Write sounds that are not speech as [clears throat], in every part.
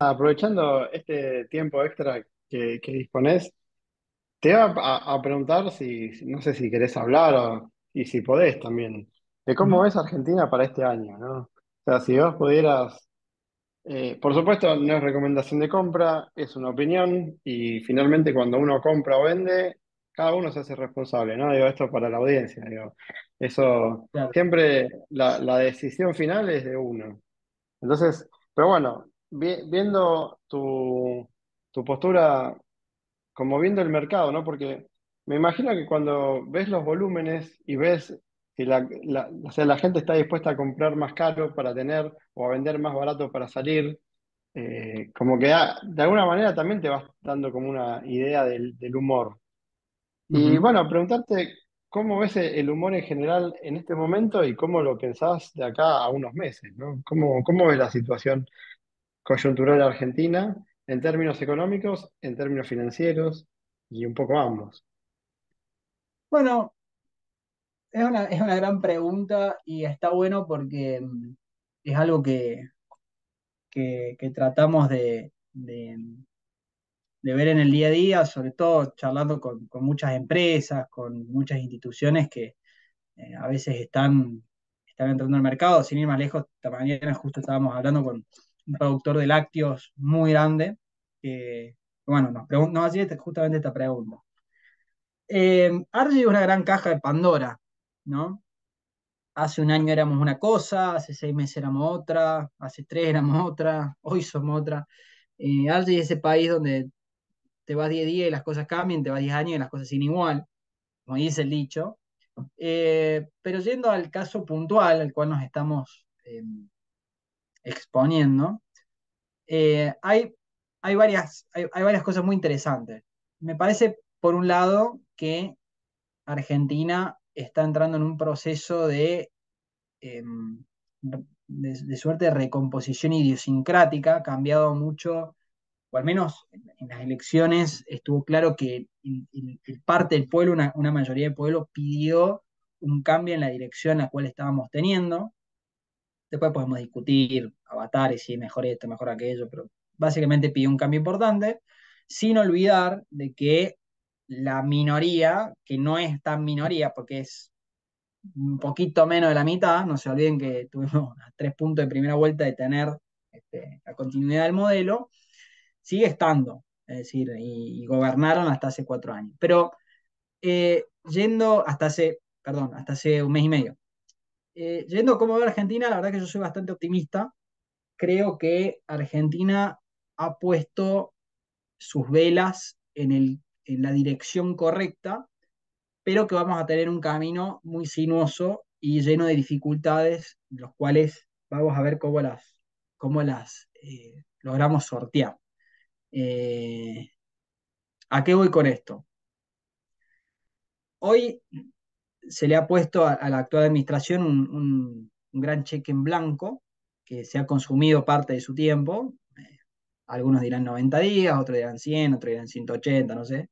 Aprovechando este tiempo extra que, que disponés, te iba a, a preguntar si, si- no sé si querés hablar o, y si podés también, de cómo ves Argentina para este año, ¿no? O sea, si vos pudieras, eh, por supuesto no es recomendación de compra, es una opinión y finalmente cuando uno compra o vende, cada uno se hace responsable, ¿no? Digo, esto para la audiencia, digo, eso, Claro. siempre la, la decisión final es de uno. Entonces, pero bueno, vi- viendo tu, tu postura, como viendo el mercado, ¿no? Porque me imagino que cuando ves los volúmenes y ves si la, la- o sea, la gente está dispuesta a comprar más caro para tener o a vender más barato para salir, eh, como que da- de alguna manera también te vas dando como una idea del, del humor. Y Ujú. bueno, preguntarte cómo ves el humor en general en este momento y cómo lo pensás de acá a unos meses, ¿no? ¿Cómo, cómo ves la situación? Coyuntural argentina en términos económicos, en términos financieros y un poco ambos. Bueno, es una, es una gran pregunta y está bueno porque mm, es algo que, que- tratamos de, de- de ver en el día a día, sobre todo charlando con, con muchas empresas, con muchas instituciones que eh, a veces están, están entrando al mercado. Sin ir más lejos, esta mañana justo estábamos hablando con un productor de lácteos muy grande bueno, nos, nos hacía justamente esta pregunta. Eh, Argy es una gran caja de Pandora, ¿no? Hace un año éramos una cosa, hace seis meses éramos otra, hace tres éramos otra, hoy somos otra. Eh, Argy es ese país donde te vas 10 días y las cosas cambian, te vas 10 años y las cosas siguen igual, como dice el dicho. Eh, pero yendo al caso puntual al cual nos estamos eh, exponiendo, eh, hay, hay, varias, hay, varias cosas muy interesantes. Me parece, por un lado, que Argentina está entrando en un proceso de, eh, de, suerte de recomposición idiosincrática, ha cambiado mucho, o al menos en, las elecciones estuvo claro que parte del pueblo, una, una, mayoría del pueblo, pidió un cambio en la dirección en la cual estábamos teniendo. Después podemos discutir avatares, si es mejor esto, mejor aquello, pero básicamente pidió un cambio importante, sin olvidar de que la minoría, que no es tan minoría porque es un poquito menos de la mitad, no se olviden que tuvimos [laughs] tres puntos de primera vuelta de tener este, la continuidad del modelo, sigue estando, es decir, y, y gobernaron hasta hace cuatro años. Pero eh, yendo hasta hace, perdón, hasta hace un mes y medio. Eh, yendo a cómo ve Argentina, la verdad que yo soy bastante optimista. Creo que Argentina ha puesto sus velas en, el, en la dirección correcta pero que vamos a tener un camino muy sinuoso y lleno de dificultades, los cuales vamos a ver cómo las, cómo las eh, logramos sortear. Eh, ¿A qué voy con esto? Hoy se le ha puesto a, la actual administración un, gran cheque en blanco que se ha consumido parte de su tiempo. Eh, algunos dirán 90 días, otros dirán 100, otros dirán 180, no sé.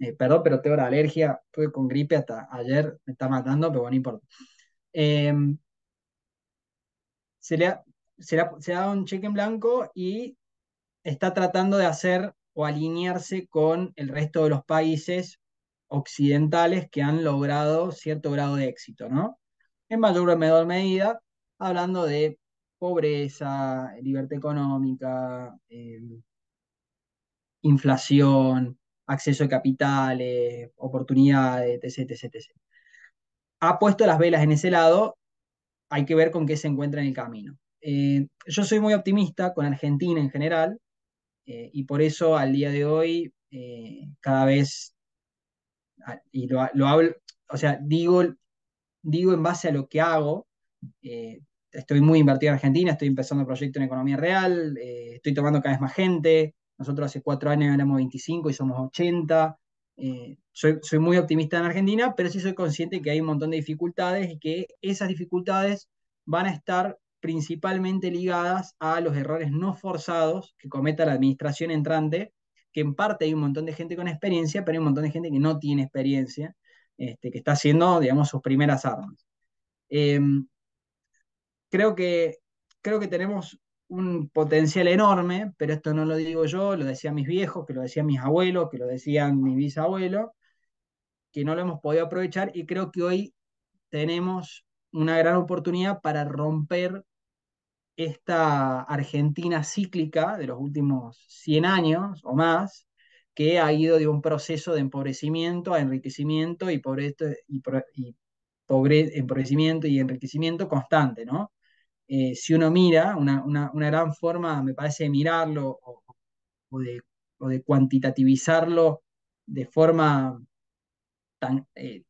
Eh, perdón, pero tengo la alergia, estuve con gripe hasta ayer, me está matando, pero bueno, no importa. Eh, se le ha, se se ha dado un cheque en blanco y está tratando de hacer o alinearse con el resto de los países occidentales que han logrado cierto grado de éxito, ¿no? En mayor o menor medida, hablando de pobreza, libertad económica, eh, inflación, acceso a capitales, oportunidades, etc, etc. Ha puesto las velas en ese lado hay que ver con qué se encuentra en el camino. Eh, yo soy muy optimista con Argentina en general eh, y por eso al día de hoy eh, cada vez, y lo, lo, hablo, o sea, digo, digo en base a lo que hago, eh, estoy muy invertido en Argentina, estoy empezando proyecto en economía real, eh, estoy tomando cada vez más gente, nosotros hace cuatro años éramos 25 y somos 80. Eh, soy, soy, muy optimista en Argentina, pero sí soy consciente que hay un montón de dificultades y que esas dificultades van a estar principalmente ligadas a los errores no forzados que cometa la administración entrante, que en parte hay un montón de gente con experiencia, pero hay un montón de gente que no tiene experiencia, este, que está haciendo, digamos, sus primeras armas. Eh, creo, que, creo que tenemos un potencial enorme, pero esto no lo digo yo, lo decían mis viejos, que lo decían mis abuelos, que lo decían mis bisabuelos, que no lo hemos podido aprovechar y creo que hoy tenemos una gran oportunidad para romper esta Argentina cíclica de los últimos 100 años o más, que ha ido de un proceso de empobrecimiento a enriquecimiento y, pobre, y, pobre, empobrecimiento y enriquecimiento constante, ¿no? Eh, si uno mira, una, una, una, gran forma, me parece, de mirarlo o, o, de, o, de, cuantitativizarlo de forma tan eh,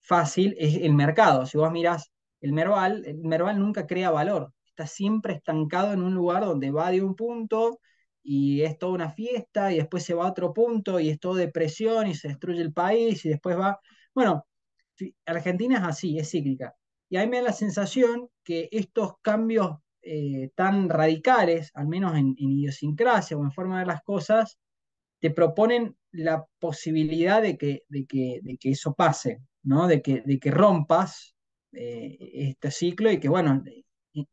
fácil es el mercado. Si vos mirás el Merval, el Merval nunca crea valor, está siempre estancado en un lugar donde va de un punto y es toda una fiesta y después se va a otro punto y es todo depresión y se destruye el país y después va... Bueno, Argentina es así, es cíclica. Y a mí me da la sensación que estos cambios eh, tan radicales, al menos en, en, idiosincrasia o en forma de las cosas, te proponen la posibilidad de que, de que, de que eso pase, ¿no? de, que, de que rompas eh, este ciclo y que, bueno,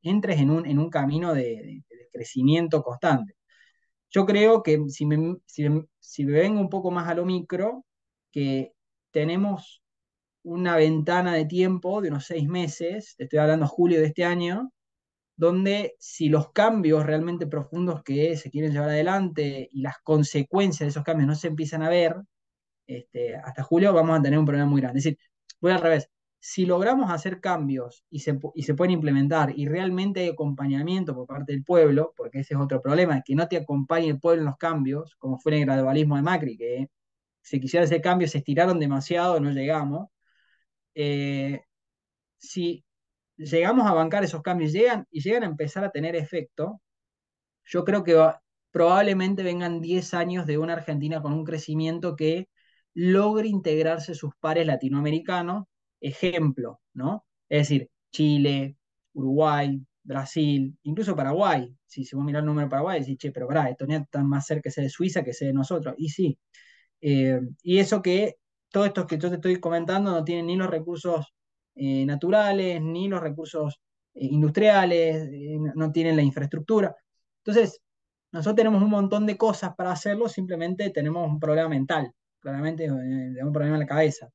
entres en un, en un camino de, crecimiento constante. Yo creo que si me, si, me, vengo un poco más a lo micro, que tenemos una ventana de tiempo de unos seis meses, estoy hablando julio de este año, donde si los cambios realmente profundos que se quieren llevar adelante y las consecuencias de esos cambios no se empiezan a ver, este, hasta julio vamos a tener un problema muy grande. Es decir, voy al revés, si logramos hacer cambios y se, y se pueden implementar y realmente hay acompañamiento por parte del pueblo, porque ese es otro problema, que no te acompañe el pueblo en los cambios, como fue en el gradualismo de Macri, que si quisiera hacer cambios se estiraron demasiado, no llegamos. Eh, si llegamos a bancar esos cambios llegan, y llegan a empezar a tener efecto, yo creo que probablemente vengan 10 años de una Argentina con un crecimiento que logre integrarse sus pares latinoamericanos, ejemplo, ¿no? Es decir, Chile, Uruguay, Brasil, incluso Paraguay. Si, si vos mirás el número de Paraguay, decís, che, pero pará, esto está más cerca de Suiza que de nosotros. Y sí. Eh, y eso que, todos estos que yo te estoy comentando no tienen ni los recursos eh, naturales, ni los recursos eh, industriales, no tienen la infraestructura. Entonces, nosotros tenemos un montón de cosas para hacerlo, simplemente tenemos un problema mental, claramente tenemos un problema en la cabeza.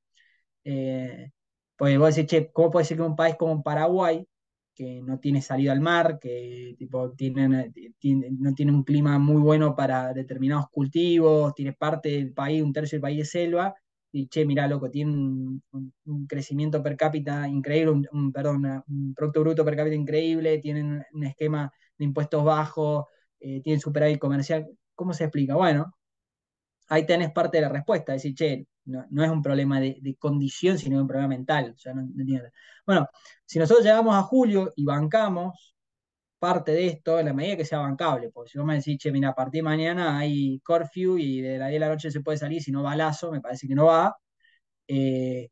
Pues vos decís, che, ¿cómo puede ser que un país como Paraguay, que no tiene salida al mar, que tipo, tiene, tiene, no tiene un clima muy bueno para determinados cultivos, tiene parte del país, un tercio del país de selva, y che, mirá, loco, tiene un crecimiento per cápita increíble, un, perdón, un Producto Bruto per cápita increíble, tienen un esquema de impuestos bajos, eh, tienen superávit comercial. ¿Cómo se explica? Bueno, ahí tenés parte de la respuesta, decir, che, no, no es un problema de, condición, sino un problema mental. Bueno, si nosotros llegamos a julio y bancamos parte de esto en la medida que sea bancable, porque si vos me decís, che, mira, a partir de mañana hay curfew y de la 10 de la noche se puede salir, si no balazo, me parece que no va. Eh,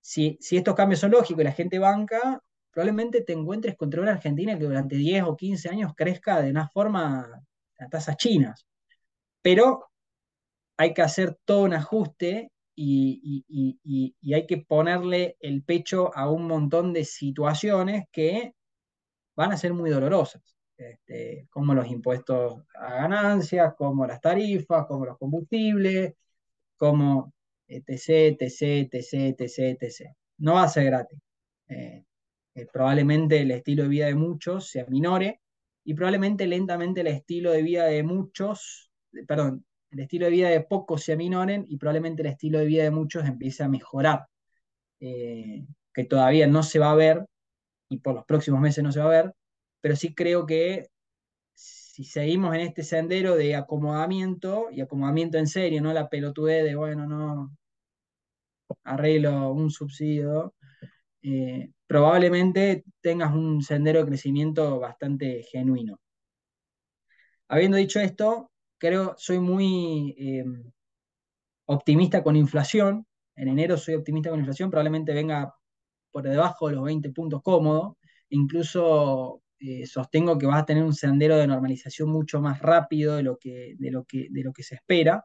si, si, estos cambios son lógicos y la gente banca, probablemente te encuentres contra una Argentina que durante 10 o 15 años crezca de una forma a tasas chinas. Pero hay que hacer todo un ajuste y, hay que ponerle el pecho a un montón de situaciones que van a ser muy dolorosas, este, como los impuestos a ganancias, como las tarifas, como los combustibles, como etc, etc, etc, etc, etc. No va a ser gratis. Eh, eh, probablemente el estilo de vida de muchos se aminore y probablemente lentamente el estilo de vida de muchos, perdón, el estilo de vida de pocos se aminoren y probablemente el estilo de vida de muchos empiece a mejorar, eh, que todavía no se va a ver y por los próximos meses no se va a ver, pero sí creo que si seguimos en este sendero de acomodamiento, y acomodamiento en serio, no la pelotudez de, bueno, no, arreglo un subsidio, eh, probablemente tengas un sendero de crecimiento bastante genuino. Habiendo dicho esto, creo, soy muy eh, optimista con inflación. En enero soy optimista con inflación, probablemente venga por debajo de los 20 puntos cómodo. Incluso eh, sostengo que vas a tener un sendero de normalización mucho más rápido de lo que, de lo que, de lo que se espera.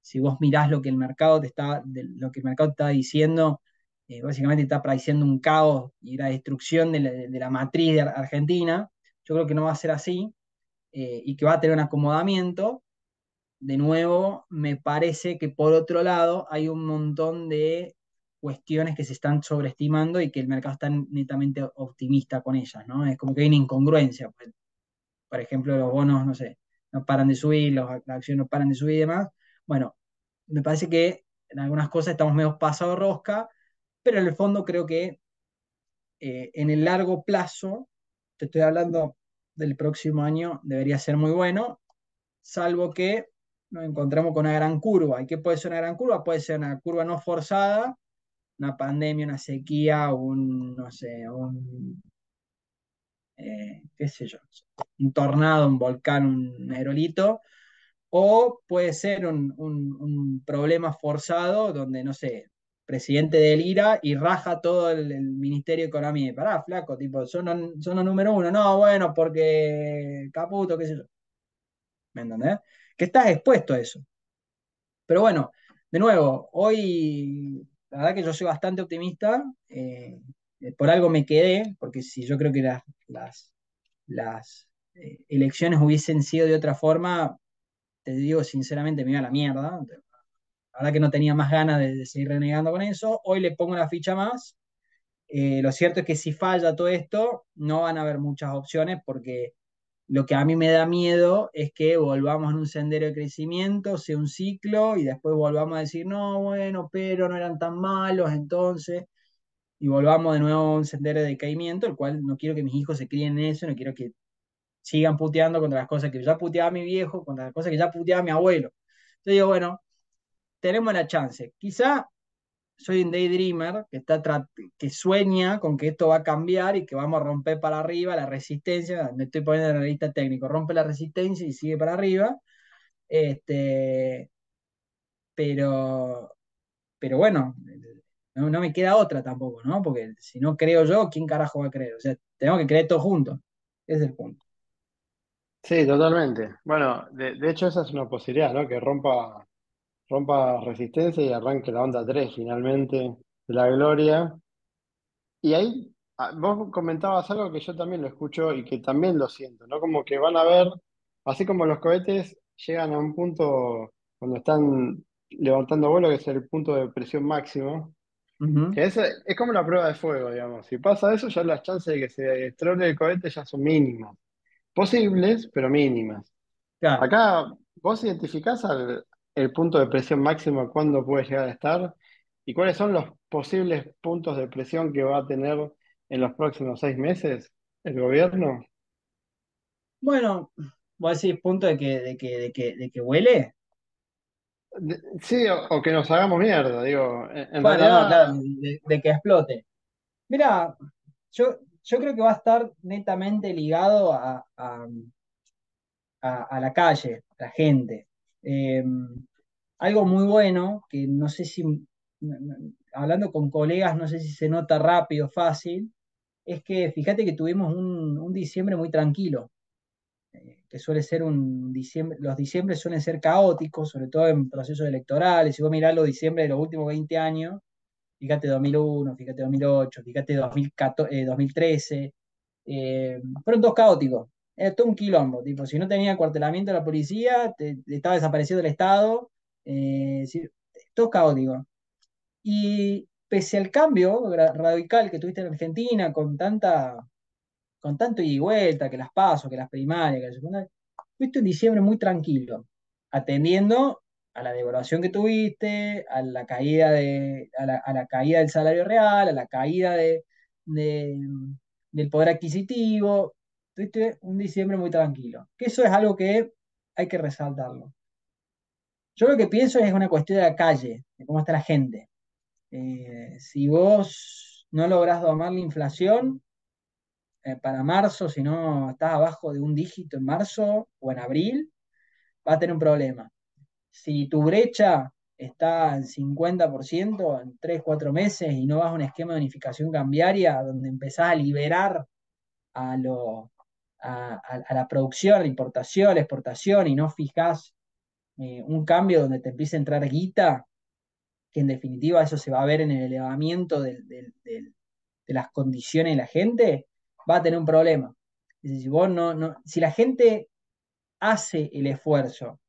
Si vos mirás lo que el mercado te está, lo que el mercado está diciendo, eh, básicamente está prediciendo un caos y la destrucción de la, matriz de Argentina. yo creo que no va a ser así y que va a tener un acomodamiento. De nuevo, me parece que por otro lado hay un montón de cuestiones que se están sobreestimando y que el mercado está netamente optimista con ellas, ¿no? Es como que hay una incongruencia. Pues. Por ejemplo, los bonos, no sé, no paran de subir, las acciones no paran de subir y demás. Bueno, me parece que en algunas cosas estamos medio pasado rosca, pero en el fondo creo que eh, en el largo plazo, te estoy hablando del próximo año, debería ser muy bueno, salvo que nos encontremos con una gran curva. ¿Y qué puede ser una gran curva? Puede ser una curva no forzada, una pandemia, una sequía, un, no sé, un, eh, qué sé yo, un tornado, un volcán, un aerolito, o puede ser un, problema forzado donde, no sé, presidente del IRA y raja todo el, Ministerio de Economía. Y pará, flaco, tipo, son, los número uno. No, bueno, porque caputo, qué sé yo. ¿Me entendés? Que estás expuesto a eso. Pero bueno, de nuevo, hoy la verdad que yo soy bastante optimista. Eh, por algo me quedé, porque si yo creo que las, las, las eh, elecciones hubiesen sido de otra forma, te digo sinceramente, me iba a la mierda. La verdad que no tenía más ganas de, seguir renegando con eso. Hoy le pongo una ficha más. Eh, lo cierto es que si falla todo esto, no van a haber muchas opciones porque lo que a mí me da miedo es que volvamos en un sendero de crecimiento, sea un ciclo y después volvamos a decir, no, bueno, pero no eran tan malos entonces, y volvamos de nuevo a un sendero de decaimiento, el cual no quiero que mis hijos se críen en eso, no quiero que sigan puteando contra las cosas que ya puteaba mi viejo, contra las cosas que ya puteaba mi abuelo. Entonces digo, bueno, tenemos la chance. Quizá soy un daydreamer que, está que sueña con que esto va a cambiar y que vamos a romper para arriba la resistencia, me estoy poniendo en la lista técnico, rompe la resistencia y sigue para arriba. Este, pero, pero bueno, no, me queda otra tampoco, ¿no? Porque si no creo yo, ¿quién carajo va a creer? O sea, tenemos que creer todos juntos. Ese es el punto. Sí, totalmente. Bueno, de, hecho esa es una posibilidad, ¿no? Que rompa, rompa resistencia y arranque la onda 3 finalmente de la gloria. Y ahí ah, vos comentabas algo que yo también lo escucho y que también lo siento, ¿no? Como que van a ver, así como los cohetes llegan a un punto cuando están levantando vuelo, que es el punto de presión máximo, que es, es como la prueba de fuego, digamos. Si pasa eso, ya las chances de que se destrone el cohete ya son mínimas. Posibles, pero mínimas. Acá, ¿vos identificás el punto de presión máximo cuándo puede llegar a estar? ¿Y cuáles son los posibles puntos de presión que va a tener en los próximos seis meses el gobierno? Bueno, ¿vos decís punto de que, de que, de que, de que huele? sí, o, que nos hagamos mierda, digo. En, realidad... claro, de, que explote. Mira, yo, yo creo que va a estar netamente ligado a, a, la calle, a la gente. Em, algo muy bueno, que no sé si, hablando con colegas, no sé si se nota rápido, fácil, es que fíjate que tuvimos un, un diciembre muy tranquilo que suele ser un diciembre, los diciembre suelen ser caóticos, sobre todo en procesos electorales. Si vos mirás los diciembre de los últimos 20 años, fíjate 2001, fíjate 2008, fíjate 2014, 2013, eh, fueron todos caóticos. Era todo un quilombo, tipo, si no tenía cuartelamiento de la policía, estaba desaparecido el Estado, eh, todo caótico. Y pese al cambio radical que tuviste en Argentina, con tanta con tanto ida y vuelta, que las paso, que las primarias, que las secundarias, fuiste un diciembre muy tranquilo, atendiendo a la devaluación que tuviste, a la caída, de, a la, caída del salario real, a la caída de, del poder adquisitivo. Tuviste un diciembre muy tranquilo. Que eso es algo que hay que resaltarlo. Yo lo que pienso es una cuestión de la calle, de cómo está la gente. Eh, si vos no lográs domar la inflación, eh, para marzo, si no estás abajo de un dígito en marzo o en abril, va a tener un problema. Si tu brecha está en 50% en 3, 4 meses y no vas a un esquema de unificación cambiaria donde empezás a liberar a, lo, a, la producción, a la importación, a la exportación y no fijas eh, un cambio donde te empiece a entrar guita, que en definitiva eso se va a ver en el elevamiento de las condiciones de la gente, va a tener un problema. Si, la gente hace el esfuerzo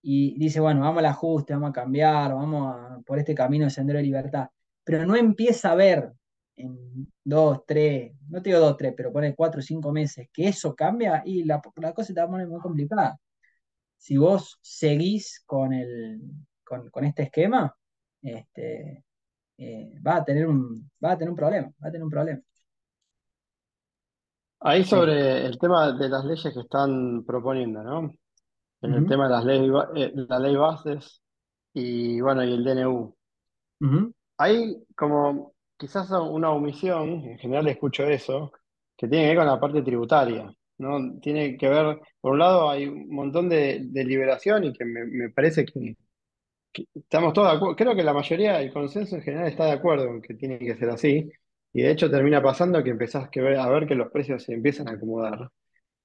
y dice, bueno, vamos al ajuste, vamos a cambiar, vamos a, por este camino de sendero de libertad, pero no empieza a ver en dos, tres, no te digo dos, tres, pero pone cuatro o cinco meses que eso cambia y la, la cosa te va a poner muy complicada. Si vos seguís con, el, con, con este esquema, este, eh, va, a tener un, va a tener un problema, va a tener un problema. Ahí sobre el tema de las leyes que están proponiendo, ¿no? En el tema de las leyes, eh, la ley bases y bueno, y el DNU. ujú, Hay como quizás una omisión, en general escucho eso, que tiene que ver con la parte tributaria, ¿no? Tiene que ver, por un lado hay un montón de, de liberación y que me, parece que, que estamos todos de acuerdo, creo que la mayoría, el consenso en general está de acuerdo en que tiene que ser así, y de hecho termina pasando que empezás que ver, a ver que los precios se empiezan a acomodar.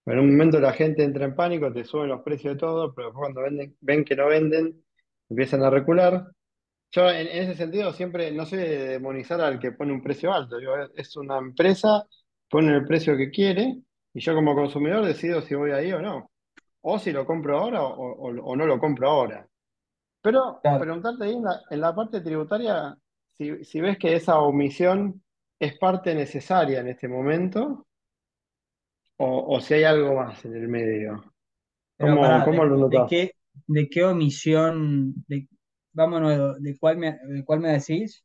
En un momento la gente entra en pánico, te suben los precios de todo, pero después cuando venden, ven que no venden, empiezan a recular. Yo en, en ese sentido siempre no soy de demonizar al que pone un precio alto. Es una empresa, pone el precio que quiere y yo como consumidor decido si voy ahí o no. O si lo compro ahora o, o- o no lo compro ahora. Pero claro. preguntarte ahí en la, en la parte tributaria, si, si ves que esa omisión es parte necesaria en este momento o, o si hay algo más en el medio. ¿Cómo, cómo ¿de, lo de notas? qué, de qué omisión, de, vámonos, de cuál me, de cuál me decís?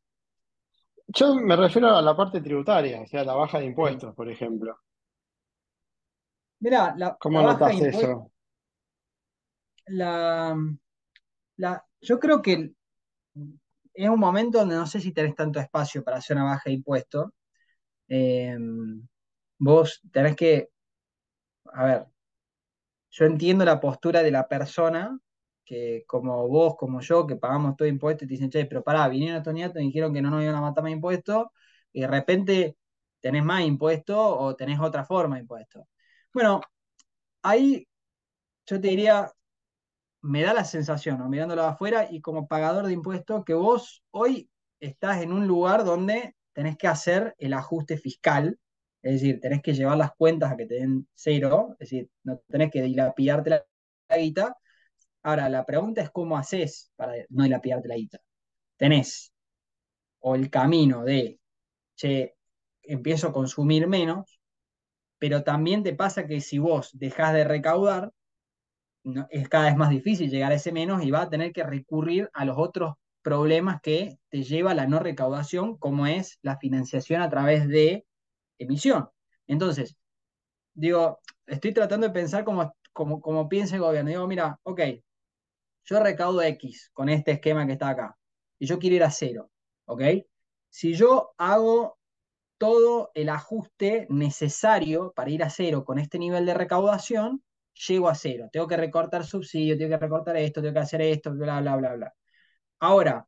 Yo me refiero a la parte tributaria, o sea, la baja de impuestos, por ejemplo. Mirá, la, la ¿Cómo de notas eso? la, la, yo creo que es un momento donde no sé si tenés tanto espacio para hacer una baja de impuestos. Eh, vos tenés que, a ver, yo entiendo la postura de la persona que como vos, como yo, que pagamos todo impuesto y te dicen, che, pero pará, vinieron estos nietos y dijeron que no nos iban a matar más impuestos y de repente tenés más impuestos o tenés otra forma de impuestos. Bueno, ahí yo te diría, me da la sensación, ¿no? mirándolo afuera y como pagador de impuestos, que vos hoy estás en un lugar donde tenés que hacer el ajuste fiscal, es decir, tenés que llevar las cuentas a que te den cero, es decir, no tenés que dilapidarte la, la guita. Ahora, la pregunta es cómo haces para no dilapidarte la guita. Tenés o el camino de, che, empiezo a consumir menos, pero también te pasa que si vos dejás de recaudar, es cada vez más difícil llegar a ese menos y va a tener que recurrir a los otros problemas que te lleva la no recaudación, como es la financiación a través de emisión. Entonces, digo, estoy tratando de pensar como, como, como piensa el gobierno. Digo, mira, ok, yo recaudo X con este esquema que está acá y yo quiero ir a cero, ¿ok? Si yo hago todo el ajuste necesario para ir a cero con este nivel de recaudación, llego a cero. Tengo que recortar subsidios, tengo que recortar esto, tengo que hacer esto, bla, bla, bla, bla. Ahora,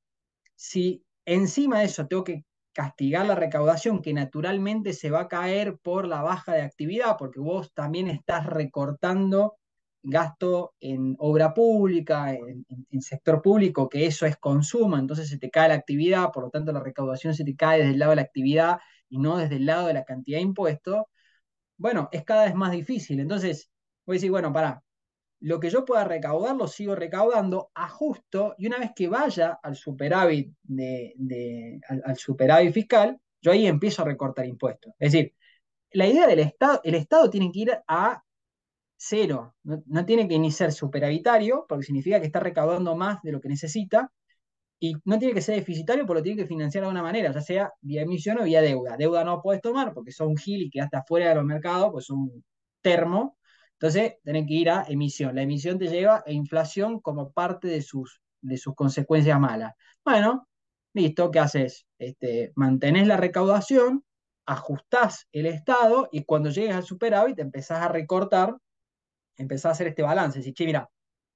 si encima de eso tengo que castigar la recaudación que naturalmente se va a caer por la baja de actividad, porque vos también estás recortando gasto en obra pública, en, sector público, que eso es consumo, entonces se te cae la actividad, por lo tanto la recaudación se te cae desde el lado de la actividad y no desde el lado de la cantidad de impuestos, bueno, es cada vez más difícil. Entonces, voy a decir, bueno, pará, lo que yo pueda recaudar lo sigo recaudando, ajusto y una vez que vaya al superávit, de, de, al, al, superávit fiscal, yo ahí empiezo a recortar impuestos. Es decir, la idea del Estado, el Estado tiene que ir a cero, no, no tiene que ni ser superavitario, porque significa que está recaudando más de lo que necesita, y no tiene que ser deficitario, porque lo tiene que financiar de alguna manera, ya sea vía emisión o vía deuda. Deuda no puedes tomar porque son gil y quedaste afuera de los mercados, pues son termo, entonces, tenés que ir a emisión. La emisión te lleva a inflación como parte de sus, de sus consecuencias malas. Bueno, listo, ¿qué haces? Este, mantenés la recaudación, ajustás el Estado y cuando llegues al superávit empezás a recortar, empezás a hacer este balance. Decís, che, mira,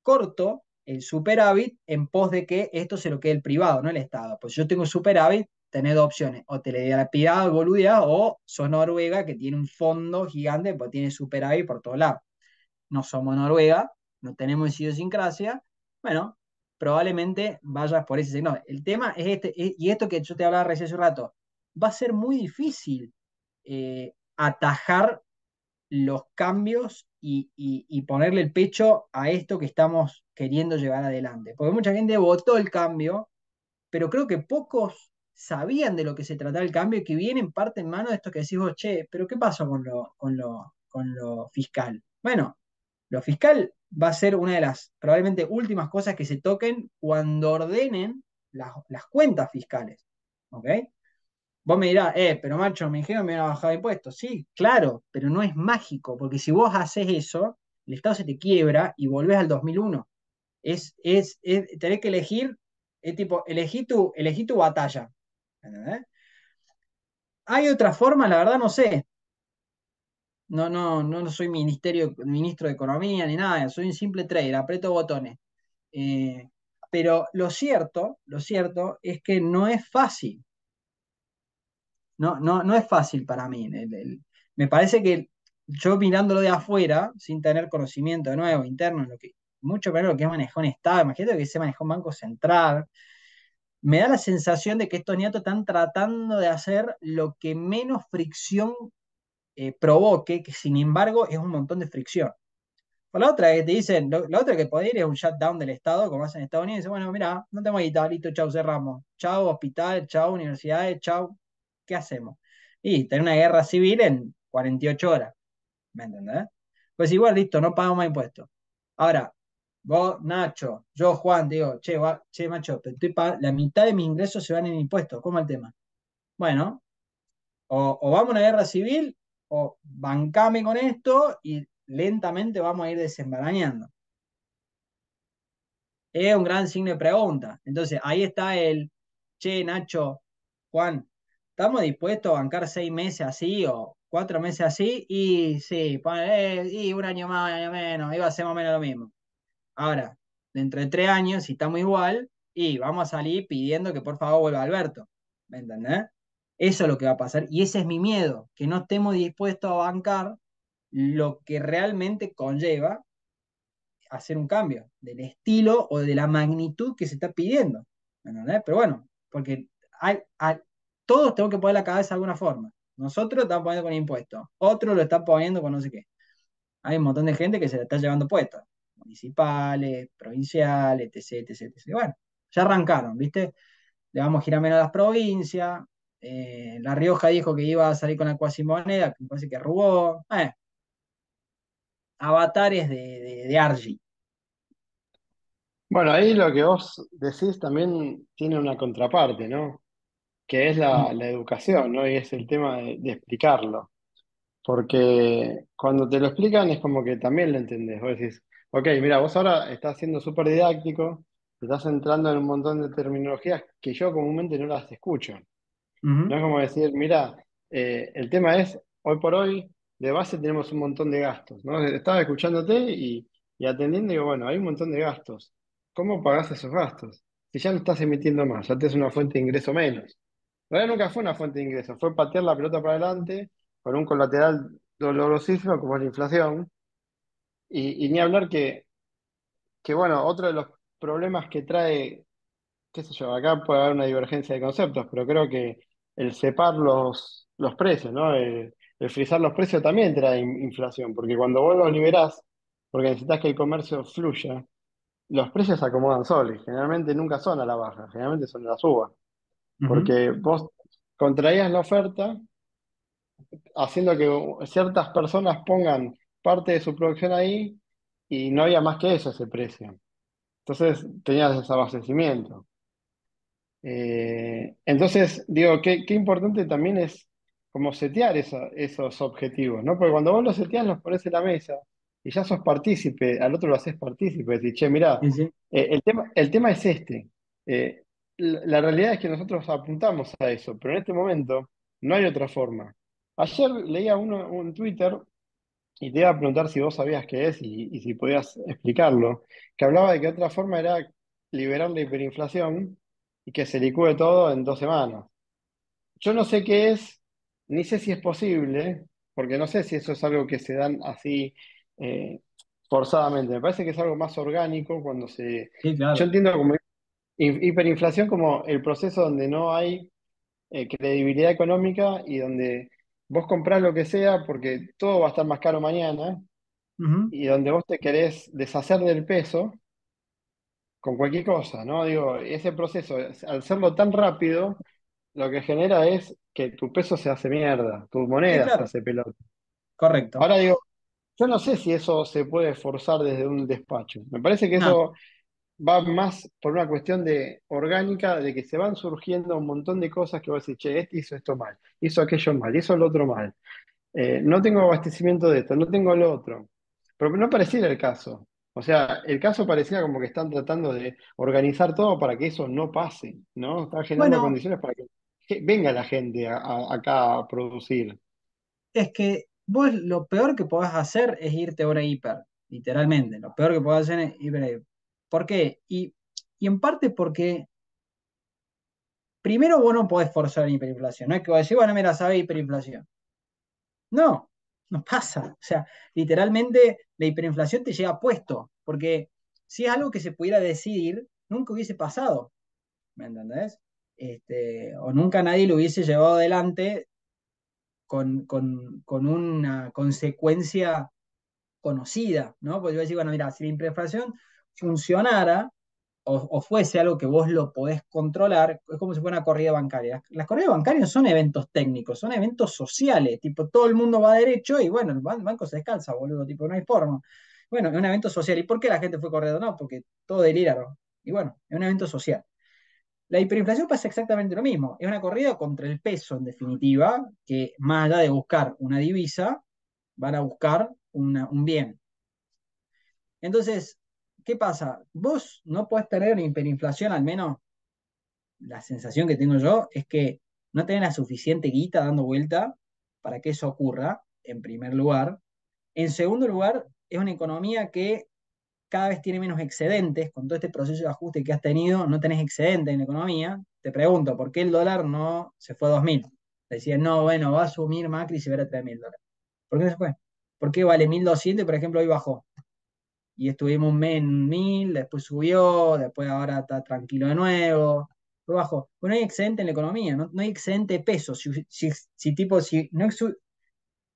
corto el superávit en pos de que esto se lo quede el privado, no el Estado. Pues yo tengo superávit, tenés dos opciones, o te le la pirada, boludeas, o sos Noruega, que tiene un fondo gigante, pues tiene superávit por todos lados no somos Noruega, no tenemos idiosincrasia, bueno, probablemente vayas por ese signo. El tema es este, y esto que yo te hablaba recién hace un rato, va a ser muy difícil eh, atajar los cambios y, ponerle el pecho a esto que estamos queriendo llevar adelante. Porque mucha gente votó el cambio, pero creo que pocos sabían de lo que se trataba el cambio y que viene en parte en mano de esto que decís vos, che, pero ¿qué pasó con lo, con lo, con lo fiscal? Bueno, lo fiscal va a ser una de las probablemente últimas cosas que se toquen cuando ordenen las, las cuentas fiscales. ¿Ok? Vos me dirás, eh, pero macho, me dijeron me iban a bajar de impuestos. Sí, claro, pero no es mágico, porque si vos haces eso, el Estado se te quiebra y volvés al 2001. Es, es, es tenés que elegir, es tipo, elegí tu, elegí tu batalla. ¿Hay otra forma? La verdad no sé. No, no, no soy ministerio, ministro de Economía ni nada, soy un simple trader, aprieto botones. Eh, pero lo cierto, lo cierto es que no es fácil. No, no, no es fácil para mí. me parece que yo mirándolo de afuera, sin tener conocimiento de nuevo interno, lo mucho menos lo que manejó un Estado, imagínate que se manejó un Banco Central, me da la sensación de que estos nietos están tratando de hacer lo que menos fricción eh, provoque, que sin embargo es un montón de fricción. O la otra que te dicen, la otra que puede ir es un shutdown del Estado, como hacen en Estados Unidos, bueno, mira, no tenemos guita, listo, chau, cerramos. Chau, hospital, chau, universidades, chau, ¿qué hacemos? Y tener una guerra civil en 48 horas. ¿Me entendés? Pues igual, listo, no pagamos más impuestos. Ahora, vos, Nacho, yo, Juan, digo, che, che macho, la mitad de mis ingresos se van en impuestos. ¿Cómo el tema? Bueno, o, vamos a una guerra civil, o bancame con esto y lentamente vamos a ir desembarañando. Es un gran signo de pregunta. Entonces, ahí está el, che, Nacho, Juan, ¿Estamos dispuestos a bancar seis meses así o cuatro meses así? Y sí, eh, y un año más, un año menos, iba a ser más o menos lo mismo. Ahora, dentro de tres años, si estamos igual, y vamos a salir pidiendo que por favor vuelva Alberto. ¿Me entendés? Eso es lo que va a pasar. Y ese es mi miedo, que no estemos dispuestos a bancar lo que realmente conlleva hacer un cambio del estilo o de la magnitud que se está pidiendo. ¿Me entendés? Pero bueno, porque hay, hay, todos tenemos que poner la cabeza de alguna forma. Nosotros estamos poniendo con impuestos, otros lo están poniendo con no sé qué. Hay un montón de gente que se la está llevando puestos, municipales, provinciales, etc, etc, etc. Bueno, ya arrancaron, ¿viste? Le vamos a girar menos a las provincias. Eh, la Rioja dijo que iba a salir con la cuasimoneda, que parece que robó. Eh, avatares de, de Argy. Bueno, ahí lo que vos decís también tiene una contraparte, ¿no? Que es la, educación, ¿no? Y es el tema de, explicarlo. Porque cuando te lo explican es como que también lo entendés. Vos decís, ok, mira, vos ahora estás siendo súper didáctico, te estás entrando en un montón de terminologías que yo comúnmente no las escucho. No es como decir, mira, eh, el tema es, hoy por hoy, de base tenemos un montón de gastos, ¿no? Estaba escuchando y, y atendiendo y digo, bueno, hay un montón de gastos. ¿Cómo pagás esos gastos? Si ya no estás emitiendo más, ya tienes una fuente de ingreso menos realidad nunca fue una fuente de ingresos, fue patear la pelota para adelante con un colateral dolorosísimo como es la inflación. Y, ni hablar que, que, bueno, otro de los problemas que trae, qué sé yo, acá puede haber una divergencia de conceptos, pero creo que el separ los, los precios, ¿no? El, frizar los precios también trae inflación, porque cuando vos los liberás, porque necesitas que el comercio fluya, los precios se acomodan solos, generalmente nunca son a la baja, generalmente son a la suba porque vos contraías la oferta haciendo que ciertas personas pongan parte de su producción ahí y no había más que eso ese precio. Entonces tenías desabastecimiento. Eh, entonces, digo, qué, qué, importante también es como setear esos objetivos, ¿no? Porque cuando vos los seteas, los pones en la mesa y ya sos partícipe, al otro lo haces partícipe, decís, che, mirá, eh, el, tema, el tema es este. Eh, la realidad es que nosotros apuntamos a eso, pero en este momento no hay otra forma. Ayer leía uno un Twitter y te iba a preguntar si vos sabías qué es y, si podías explicarlo, que hablaba de que otra forma era liberar la hiperinflación y que se licúe todo en dos semanas. Yo no sé qué es, ni sé si es posible, porque no sé si eso es algo que se dan así eh, forzadamente. Me parece que es algo más orgánico cuando se... Yo entiendo como Hiperinflación como el proceso donde no hay eh, credibilidad económica y donde vos comprás lo que sea porque todo va a estar más caro mañana y donde vos te querés deshacer del peso con cualquier cosa, ¿no? Digo, ese proceso, al serlo tan rápido, lo que genera es que tu peso se hace mierda, tu Sí, moneda se hace pelota. correcto. Ahora digo, yo no sé si eso se puede forzar desde un despacho. Me parece que No, eso va más por una cuestión de orgánica, de que se van surgiendo un montón de cosas que vos decís, che, este hizo esto mal, hizo aquello mal, hizo lo otro mal. Eh, no tengo abastecimiento de esto, no tengo lo otro. Pero no pareciera el caso. O sea, el caso parecía como que están tratando de organizar todo para que eso no pase, ¿no? Están generando bueno, condiciones para que que venga la gente a- a- acá a producir. es que vos lo peor que podés hacer es irte a una hiper, literalmente. Lo peor que podés hacer es irte a una hiper. ¿Por qué? Y, y en parte porque primero vos no podés forzar la hiperinflación. No es que vos decís, bueno, mira, sabe hiperinflación. No, no pasa. O sea, literalmente la hiperinflación te llega puesto, porque si es algo que se pudiera decidir, nunca hubiese pasado, ¿me entendés? Este, o nunca nadie lo hubiese llevado adelante con, con, con una consecuencia conocida, ¿no? Porque yo decir, bueno, mira, si la hiperinflación funcionara o, fuese algo que vos lo podés controlar, es como si fuera una corrida bancaria. Las, corridas bancarias no son eventos técnicos, son eventos sociales, tipo, todo el mundo va derecho y bueno, el banco se descalza, boludo, tipo, no hay forma. Bueno, es un evento social. ¿Y por qué la gente fue corriendo? No, porque todo deliraron. Y bueno, es un evento social. La hiperinflación pasa exactamente lo mismo. Es una corrida contra el peso, en definitiva, que más allá de buscar una divisa, van a buscar un bien. Entonces, ¿qué pasa? Vos no podés tener hiperinflación, al menos la sensación que tengo yo es que no tenés la suficiente guita dando vuelta para que eso ocurra, en primer lugar. En segundo lugar, es una economía que cada vez tiene menos excedentes, con todo este proceso de ajuste que has tenido, no tenés excedentes en la economía. Te pregunto, ¿por qué el dólar no se fue a 2.000? Decían, no, bueno, va a asumir Macri y se verá a 3.000 dólares. ¿Por qué no se fue? ¿Por qué vale 1.200 y, por ejemplo, hoy bajó? Y estuvimos un mes en 1.000, después subió, después ahora está tranquilo de nuevo, fue bajo. Bueno, hay excedente en la economía, no, no hay excedente de pesos. Si, si, tipo, si no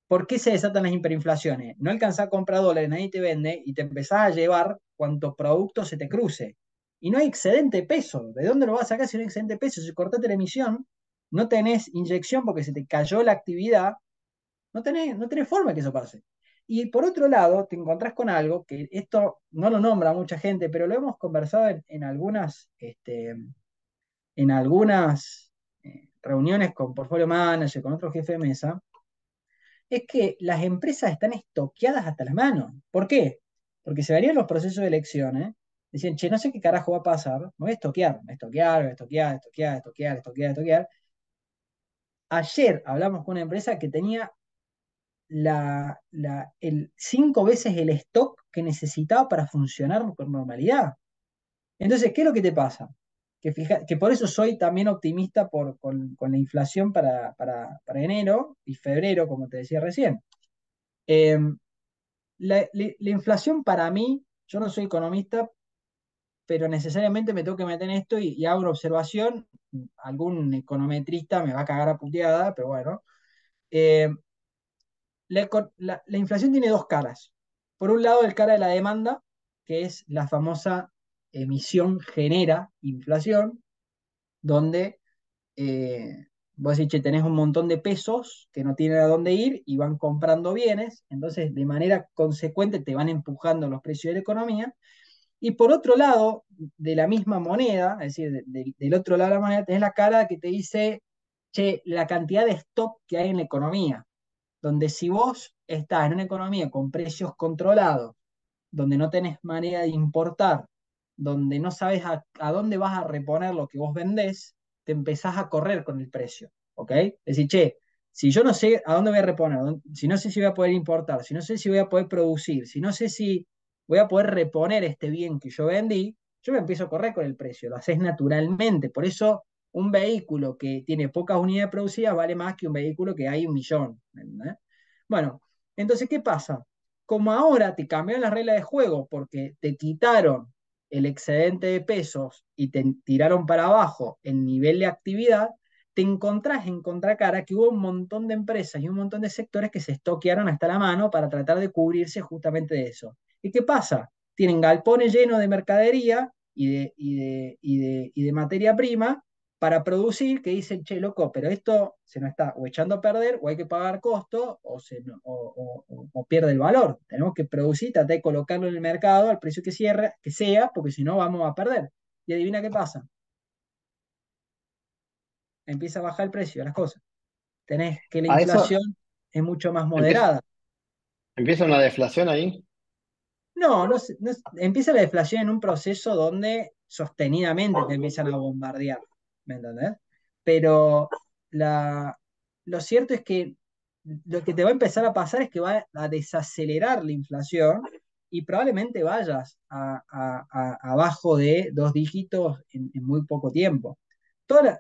¿Por qué se desatan las hiperinflaciones? No alcanzás a comprar dólares, nadie te vende y te empezás a llevar cuanto producto se te cruce. Y no hay excedente de peso. ¿De dónde lo vas a sacar si no hay excedente de peso? Si cortaste la emisión, no tenés inyección porque se te cayó la actividad, no tenés, no tenés forma que eso pase. Y por otro lado, te encontrás con algo que esto no lo nombra mucha gente, pero lo hemos conversado en, en algunas, este, en algunas eh, reuniones con portfolio manager, con otros jefes de mesa, es que las empresas están estoqueadas hasta las manos. ¿Por qué? Porque se verían los procesos de elecciones, decían, che, no sé qué carajo va a pasar, me voy a estoquear, me voy a estoquear, estoquear, estoquear, estoquear, estoquear, estoquear. Ayer hablamos con una empresa que tenía la, el cinco veces el stock que necesitaba para funcionar con normalidad. Entonces, ¿qué es lo que te pasa? Que, fija, que por eso soy también optimista por, con, con la inflación para, para, enero y febrero, como te decía recién. Eh, la, la, la, inflación para mí, yo no soy economista, pero necesariamente me tengo que meter en esto y, y hago una observación. Algún econometrista me va a cagar a puteada, pero bueno. Eh, la, la, la, inflación tiene dos caras. Por un lado, el cara de la demanda, que es la famosa emisión genera inflación, donde eh, vos decís, che, tenés un montón de pesos que no tienen a dónde ir y van comprando bienes, entonces de manera consecuente te van empujando los precios de la economía. Y por otro lado, de la misma moneda, es decir, de, de, del otro lado de la moneda, tenés la cara que te dice, che, la cantidad de stock que hay en la economía, donde si vos estás en una economía con precios controlados, donde no tenés manera de importar, donde no sabes a, dónde vas a reponer lo que vos vendés, te empezás a correr con el precio, ¿ok? Decir, che, si yo no sé a dónde voy a reponer, si no sé si voy a poder importar, si no sé si voy a poder producir, si no sé si voy a poder reponer este bien que yo vendí, yo me empiezo a correr con el precio, lo haces naturalmente, por eso un vehículo que tiene pocas unidades producidas vale más que un vehículo que hay un millón. Bueno, entonces, ¿qué pasa? Como ahora te cambiaron las reglas de juego porque te quitaron el excedente de pesos y te tiraron para abajo el nivel de actividad, te encontrás en contracara que hubo un montón de empresas y un montón de sectores que se estoquearon hasta la mano para tratar de cubrirse justamente de eso. ¿Y qué pasa? Tienen galpones llenos de mercadería y de, y de, materia prima para producir que dicen, che, loco, pero esto se nos está o echando a perder o hay que pagar costo o, se, o, pierde el valor. Tenemos que producir, tratar de colocarlo en el mercado al precio que, cierre, que sea, porque si no vamos a perder. Y adivina qué pasa empieza a bajar el precio de las cosas. Tenés que la inflación es mucho más moderada. ¿Empieza una deflación ahí? No, no, empieza la deflación en un proceso donde sostenidamente te empiezan a bombardear, ¿me entendés? Pero la, lo cierto es que lo que te va a empezar a pasar es que va a desacelerar la inflación y probablemente vayas a, abajo de dos dígitos en, muy poco tiempo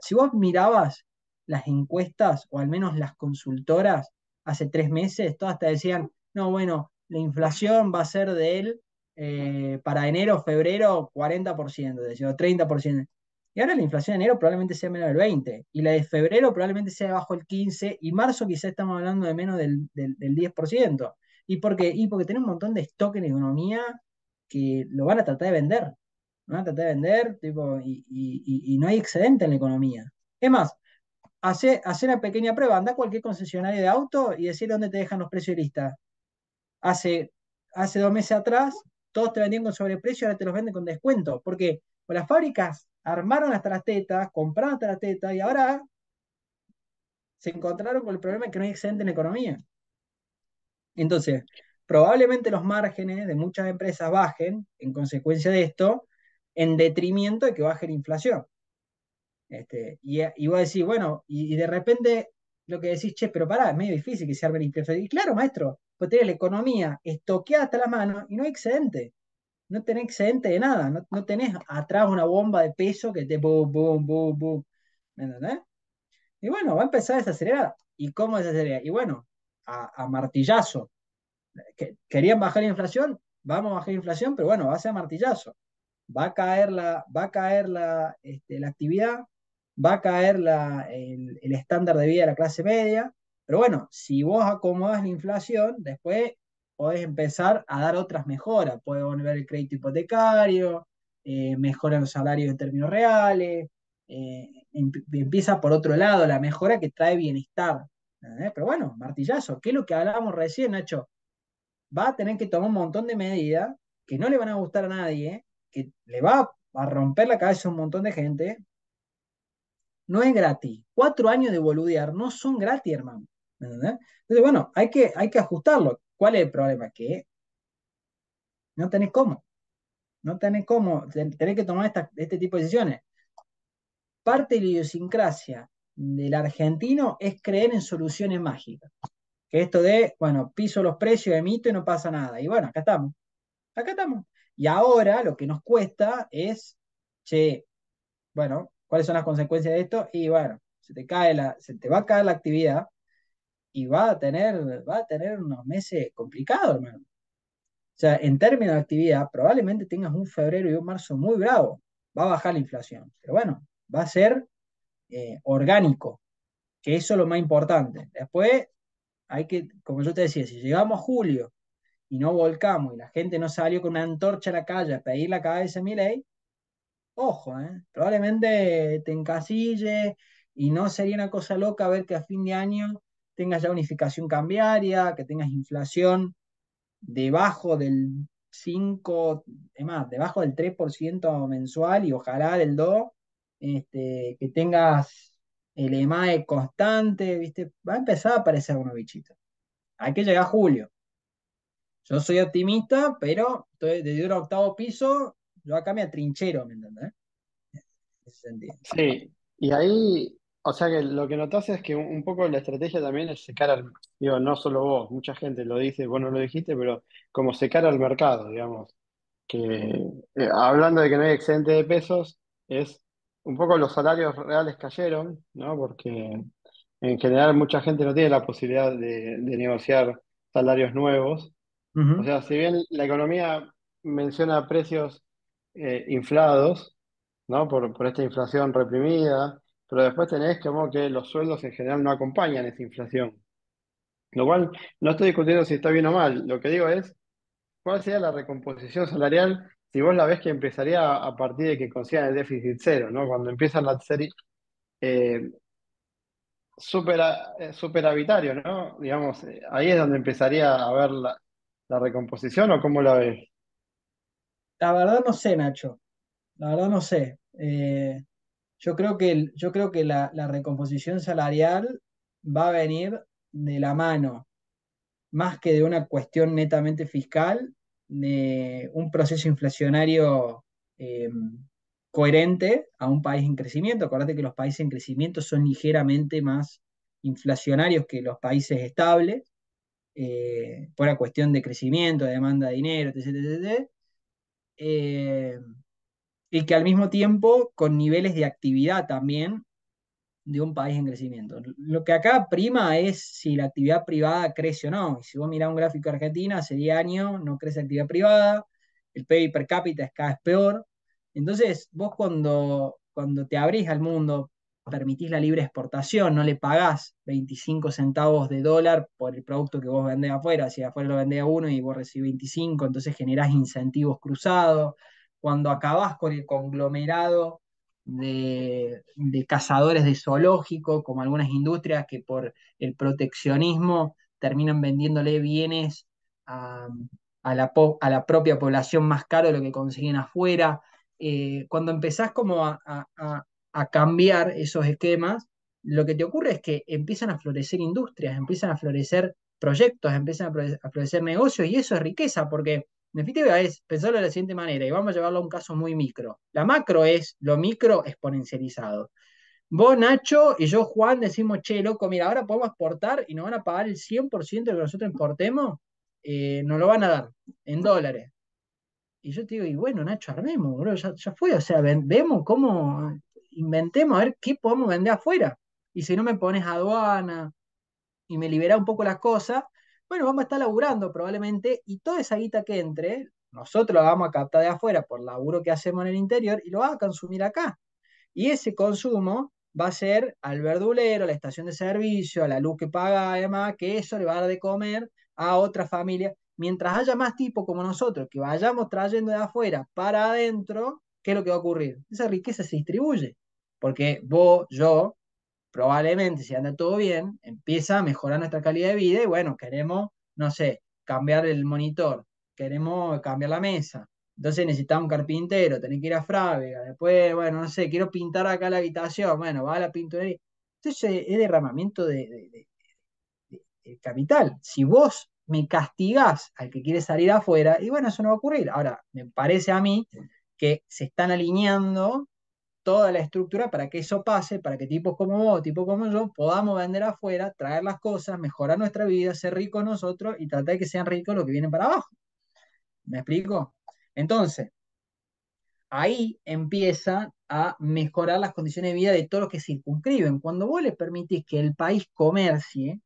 si vos mirabas las encuestas, o al menos las consultoras, hace tres meses, todas te decían, no, bueno, la inflación va a ser de él eh, para enero, febrero, 40%, decía, 30%. Y ahora la inflación de enero probablemente sea menos del 20%, y la de febrero probablemente sea bajo el 15%, y marzo quizá estamos hablando de menos del, 10%. ¿Y por qué? Y porque tiene un montón de stock en economía que lo van a tratar de vender. ¿no? Tratar de vender, tipo, y, no hay excedente en la economía. Es más, hace, hace una pequeña prueba, anda a cualquier concesionario de auto y decir dónde te dejan los precios de lista. Hace, hace dos meses atrás, todos te vendían con sobreprecio, ahora te los venden con descuento. Porque pues las fábricas armaron las trastetas, compraron las trastetas y ahora se encontraron con el problema de que no hay excedente en economía. Entonces, probablemente los márgenes de muchas empresas bajen en consecuencia de esto, en detrimento de que baje la inflación. Este, y, y vos decís, bueno, y, de repente lo que decís, che, pero pará, es medio difícil que se arme la inflación. Y claro, maestro, pues tenés la economía estoqueada hasta la mano y no hay excedente. No tenés excedente de nada, no, tenés atrás una bomba de peso que te boom, boom, boom, boom. ¿Me entendés? Y bueno, va a empezar a desacelerar. ¿Y cómo desacelera? Y bueno, a, martillazo. ¿Querían bajar la inflación? Vamos a bajar la inflación, pero bueno, va a ser a martillazo va a caer la, va a caer la, este, la actividad, va a caer la, el, estándar de vida de la clase media, pero bueno, si vos acomodas la inflación, después podés empezar a dar otras mejoras, puedes volver el crédito hipotecario, eh, mejoran los salarios en términos reales, eh, empieza por otro lado la mejora que trae bienestar. Pero bueno, martillazo, ¿qué es lo que hablábamos recién, Nacho? Va a tener que tomar un montón de medidas que no le van a gustar a nadie, que le va a romper la cabeza a un montón de gente, no es gratis. Cuatro años de boludear no son gratis, hermano. Entonces, bueno, hay que, hay que ajustarlo. ¿Cuál es el problema? Que no tenés cómo. No tenés cómo. Tenés que tomar este tipo de decisiones. Parte de la idiosincrasia del argentino es creer en soluciones mágicas. Que esto de, bueno, piso los precios, emito y no pasa nada. Y bueno, acá estamos. Acá estamos. Y ahora lo que nos cuesta es, che, bueno, ¿cuáles son las consecuencias de esto? Y bueno, se te cae la, se te va a caer la actividad y va a tener, va a tener unos meses complicados, hermano. O sea, en términos de actividad, probablemente tengas un febrero y un marzo muy bravo. Va a bajar la inflación. Pero bueno, va a ser eh, orgánico, que eso es lo más importante. Después, hay que, como yo te decía, si llegamos a julio y no volcamos y la gente no salió con una antorcha a la calle a pedir la cabeza de ley, ojo, ¿eh? probablemente te encasille y no sería una cosa loca ver que a fin de año tengas ya unificación cambiaria, que tengas inflación debajo del 5, es más, debajo del 3% mensual y ojalá del 2, este, que tengas el EMAE constante, ¿viste? Va a empezar a aparecer unos bichitos. Hay que llegar a julio. Yo soy optimista, pero estoy desde un octavo piso, yo acá me atrinchero, ¿me entiendes? Sí, y ahí, o sea que lo que notas es que un, poco la estrategia también es secar al, digo, no solo vos, mucha gente lo dice, vos no lo dijiste, pero como secar al mercado, digamos, que eh, hablando de que no hay excedente de pesos, es un poco los salarios reales cayeron, ¿no? Porque en general mucha gente no tiene la posibilidad de negociar salarios nuevos. O sea, si bien la economía menciona precios eh, inflados, ¿no? Por, esta inflación reprimida pero después tenés como que los sueldos en general no acompañan esa inflación. Lo cual no estoy discutiendo si está bien o mal, lo que digo es, ¿cuál sería la recomposición salarial si vos la ves que empezaría a partir de que consigan el déficit cero, ¿no? Cuando empiezan a ser eh, eh, superavitario, ¿no? Digamos, eh, ahí es donde empezaría a ver la, la recomposición o cómo la ves. La verdad no sé, Nacho. La verdad no sé. Eh, yo creo que, yo creo que la, recomposición salarial va a venir de la mano, más que de una cuestión netamente fiscal, de un proceso inflacionario eh, coherente a un país en crecimiento. Acuérdate que los países en crecimiento son ligeramente más inflacionarios que los países estables, eh, por la cuestión de crecimiento, de demanda de dinero, etc. etc. y que al mismo tiempo con niveles de actividad también de un país en crecimiento. Lo que acá prima es si la actividad privada crece o no. Y si vos mirás un gráfico de Argentina, hace 10 años no crece actividad privada, el PIB per cápita es cada vez peor. Entonces, vos cuando, cuando te abrís al mundo, permitís la libre exportación, no le pagás 25 centavos de dólar por el producto que vos vendés afuera, si afuera lo vendés a uno y vos recibís 25, entonces generás incentivos cruzados. Cuando acabás con el conglomerado de, cazadores de zoológico, como algunas industrias que por el proteccionismo terminan vendiéndole bienes a, la, propia población más caro de lo que consiguen afuera. Eh, cuando empezás como a, a- cambiar esos esquemas, lo que te ocurre es que empiezan a florecer industrias, empiezan a florecer proyectos, empiezan a florecer negocios y eso es riqueza porque en definitiva es pensarlo de la siguiente manera y vamos a llevarlo a un caso muy micro. La macro es lo micro exponencializado. Vos, Nacho, y yo, Juan, decimos, che, loco, mira, ahora podemos exportar y nos van a pagar el 100% de lo que nosotros importemos, eh, nos lo van a dar en dólares. Y yo te digo, y bueno, Nacho, armemos, bro, ya, fue, o sea, vemos cómo, inventemos a ver qué podemos vender afuera. Y si no me pones aduana y me libera un poco las cosas, bueno, vamos a estar laburando probablemente y toda esa guita que entre, nosotros la vamos a captar de afuera por laburo que hacemos en el interior y lo vamos a consumir acá. Y ese consumo va a ser al verdulero, a la estación de servicio, a la luz que paga, además, que eso le va a dar de comer a otra familia. Mientras haya más tipos como nosotros que vayamos trayendo de afuera para adentro, ¿qué es lo que va a ocurrir? Esa riqueza se distribuye. Porque vos, yo, probablemente, si anda todo bien, empieza a mejorar nuestra calidad de vida y bueno, queremos, no sé, cambiar el monitor, queremos cambiar la mesa, entonces necesitamos un carpintero, tenés que ir a Frávega, después, bueno, no sé, quiero pintar acá la habitación, bueno, va a la pinturería. Entonces es derramamiento de, de- de- de- de capital. Si vos me castigás al que quiere salir afuera, y bueno, eso no va a ocurrir. Ahora, me parece a mí que se están alineando toda la estructura para que eso pase, para que tipos como vos, tipos como yo, podamos vender afuera, traer las cosas, mejorar nuestra vida, ser ricos nosotros y tratar de que sean ricos los que vienen para abajo. ¿Me explico? Entonces, ahí empieza a mejorar las condiciones de vida de todos los que circunscriben. Cuando vos le permitís que el país comercie,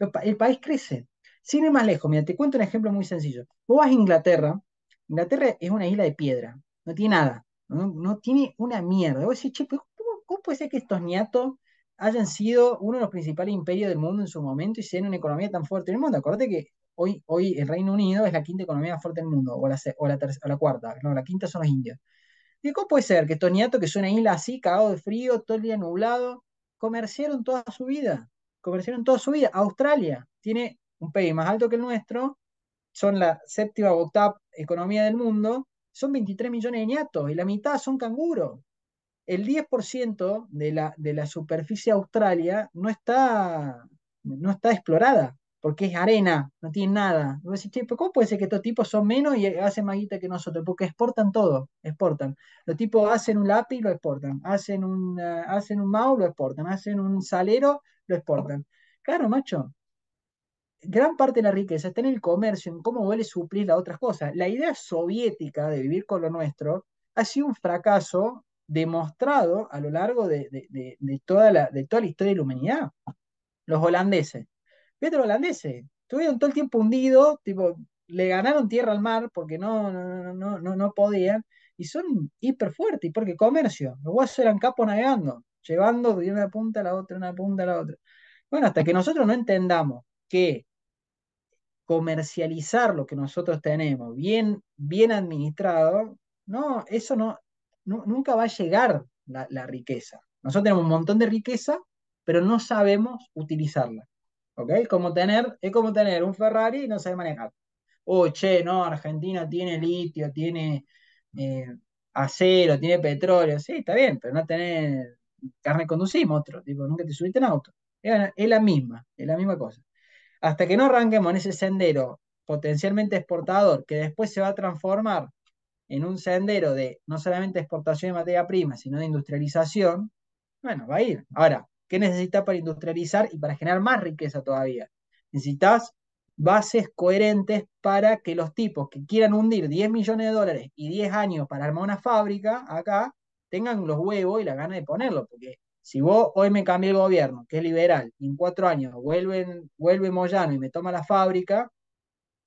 el, pa- el país crece. Sin ir más lejos, mira, te cuento un ejemplo muy sencillo. Vos vas a Inglaterra, Inglaterra es una isla de piedra, no tiene nada, no, tiene una mierda. Vos decís, che, ¿cómo, cómo puede ser que estos niatos hayan sido uno de los principales imperios del mundo en su momento y sean una economía tan fuerte en el mundo? Acordate que hoy, hoy el Reino Unido es la quinta economía más fuerte del mundo, o la, o la, o la cuarta, no, la quinta son los indios. ¿Y cómo puede ser que estos niatos, que es una isla así, cagado de frío, todo el día nublado, comerciaron toda su vida? Comerciaron toda su vida. Australia tiene un PIB más alto que el nuestro, son la séptima o octava economía del mundo, son 23 millones de niatos y la mitad son canguros. El 10% de la, de la superficie Australia no está, no está explorada porque es arena, no tiene nada. Vos decís, "Che, pero ¿cómo puede ser que estos tipos son menos y hacen más guita que nosotros? Porque exportan todo, exportan. Los tipos hacen un lápiz, lo exportan. Hacen un, eh, hacen un lo exportan. Hacen un salero, lo exportan. Claro, macho, gran parte de la riqueza está en el comercio, en cómo vos le suplís las otras cosas. La idea soviética de vivir con lo nuestro ha sido un fracaso demostrado a lo largo de, de- de- de toda la, de toda la historia de la humanidad. Los holandeses. Fíjate los holandeses, estuvieron todo el tiempo hundidos, tipo, le ganaron tierra al mar porque no, no, no, no, no podían, y son hiper fuertes, porque comercio, los guasos eran capos navegando. llevando de una punta a la otra, una punta a la otra. Bueno, hasta que nosotros no entendamos que comercializar lo que nosotros tenemos bien, bien administrado, no, eso no, nunca va a llegar la, riqueza. Nosotros tenemos un montón de riqueza, pero no sabemos utilizarla. ¿Ok? Como tener, es como tener un Ferrari y no saber manejar. Oh, che, no, Argentina tiene litio, tiene eh, acero, tiene petróleo. Sí, está bien, pero no tener carne conducimos otro, tipo, nunca te subiste en auto. Es la misma, es la misma cosa. Hasta que no arranquemos en ese sendero potencialmente exportador, que después se va a transformar en un sendero de no solamente exportación de materia prima, sino de industrialización, bueno, va a ir. Ahora, ¿qué necesitas para industrializar y para generar más riqueza todavía? Necesitas bases coherentes para que los tipos que quieran hundir 10 millones de dólares y 10 años para armar una fábrica acá, tengan los huevos y la gana de ponerlo, porque si vos hoy me cambia el gobierno, que es liberal, y en cuatro años vuelven, vuelve Moyano y me toma la fábrica,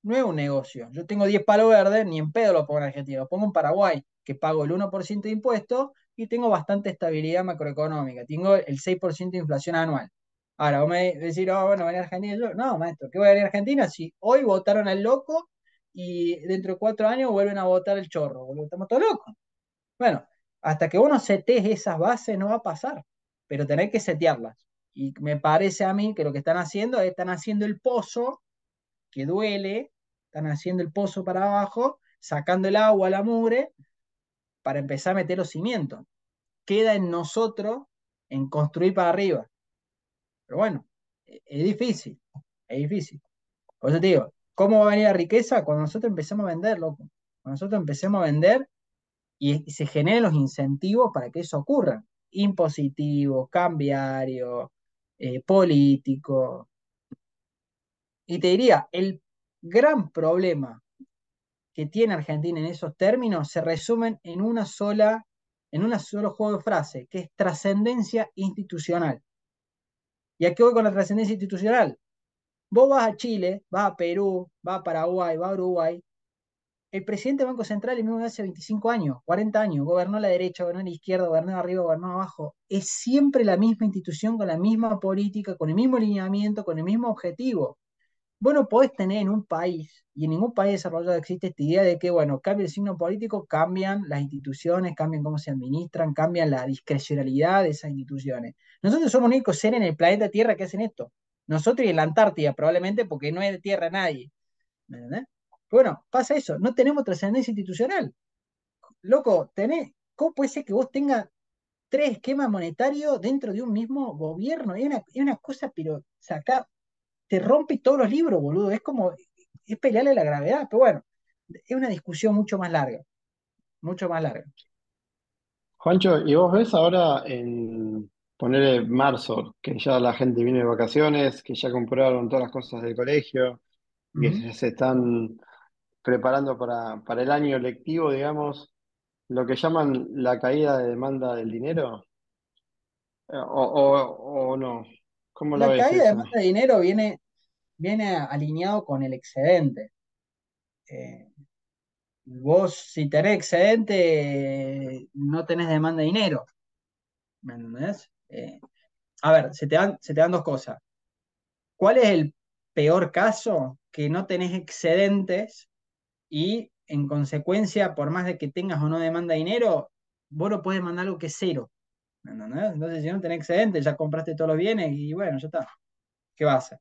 no es un negocio. Yo tengo 10 palos verdes, ni en pedo lo pongo en Argentina, lo pongo en Paraguay, que pago el 1% de impuestos y tengo bastante estabilidad macroeconómica. Tengo el 6% de inflación anual. Ahora, vos me decís, oh, bueno, venir a Argentina. Yo, no, maestro, ¿qué voy a venir a Argentina si hoy votaron al loco y dentro de cuatro años vuelven a votar el chorro? Estamos todos locos. Bueno, hasta que uno setees esas bases no va a pasar, pero tenés que setearlas. Y me parece a mí que lo que están haciendo es están haciendo el pozo que duele, están haciendo el pozo para abajo, sacando el agua a la mugre para empezar a meter los cimientos. Queda en nosotros en construir para arriba. Pero bueno, e-, es difícil, es difícil. Por eso te digo, ¿cómo va a venir la riqueza? Cuando nosotros empecemos a vender, loco. Cuando nosotros empecemos a vender y, se generen los incentivos para que eso ocurra. Impositivos, cambiarios, eh, políticos, y te diría, el gran problema que tiene Argentina en esos términos se resumen en una sola, en un solo juego de frase, que es trascendencia institucional. ¿Y a qué voy con la trascendencia institucional? Vos vas a Chile, vas a Perú, vas a Paraguay, vas a Uruguay. El presidente del Banco Central, el mismo hace 25 años, 40 años, gobernó la derecha, gobernó la izquierda, gobernó arriba, gobernó abajo. Es siempre la misma institución con la misma política, con el mismo lineamiento, con el mismo objetivo. Bueno, podés tener en un país, y en ningún país desarrollado existe esta idea de que, bueno, cambia el signo político, cambian las instituciones, cambian cómo se administran, cambian la discrecionalidad de esas instituciones. Nosotros somos los únicos seres en el planeta Tierra que hacen esto. Nosotros y en la Antártida, probablemente porque no es de tierra nadie. Bueno, pasa eso, no tenemos trascendencia institucional. Loco, tenés, ¿cómo puede ser que vos tengas tres esquemas monetarios dentro de un mismo gobierno? Es una, una cosa, pero saca, te rompe todos los libros, boludo. Es como, es pelearle la gravedad, pero bueno, es una discusión mucho más larga, mucho más larga. Juancho, ¿y vos ves ahora en poner marzo, que ya la gente viene de vacaciones, que ya compraron todas las cosas del colegio, que se están preparando para, para el año lectivo, digamos, lo que llaman la caída de demanda del dinero? Eh, ¿O, no? ¿Cómo la caída de demanda de dinero viene viene alineado con el excedente. Eh, vos, si tenés excedente, no tenés demanda de dinero. ¿Me entendés? Eh, a ver, se te, dan, se te dan dos cosas. ¿Cuál es el peor caso? Que no tenés excedentes y en consecuencia, por más de que tengas o no demanda de dinero, vos no puedes mandar algo que es cero. ¿Me entendés? Entonces, si no tenés excedentes, ya compraste todos los bienes y bueno, ya está. ¿Qué va a hacer?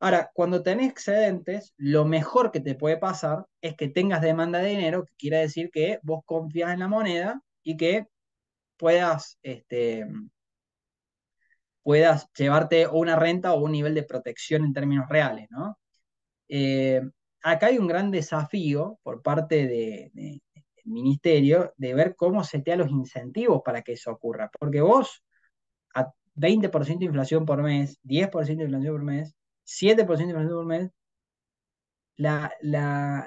Ahora, cuando tenés excedentes, lo mejor que te puede pasar es que tengas demanda de dinero, que quiere decir que vos confías en la moneda y que puedas, este, puedas llevarte una renta o un nivel de protección en términos reales, ¿no? Eh, acá hay un gran desafío por parte del ministerio de ver cómo setea los incentivos para que eso ocurra, porque vos a 20% de inflación por mes, 10% de inflación por mes, 7% de inflación por mes, la, la,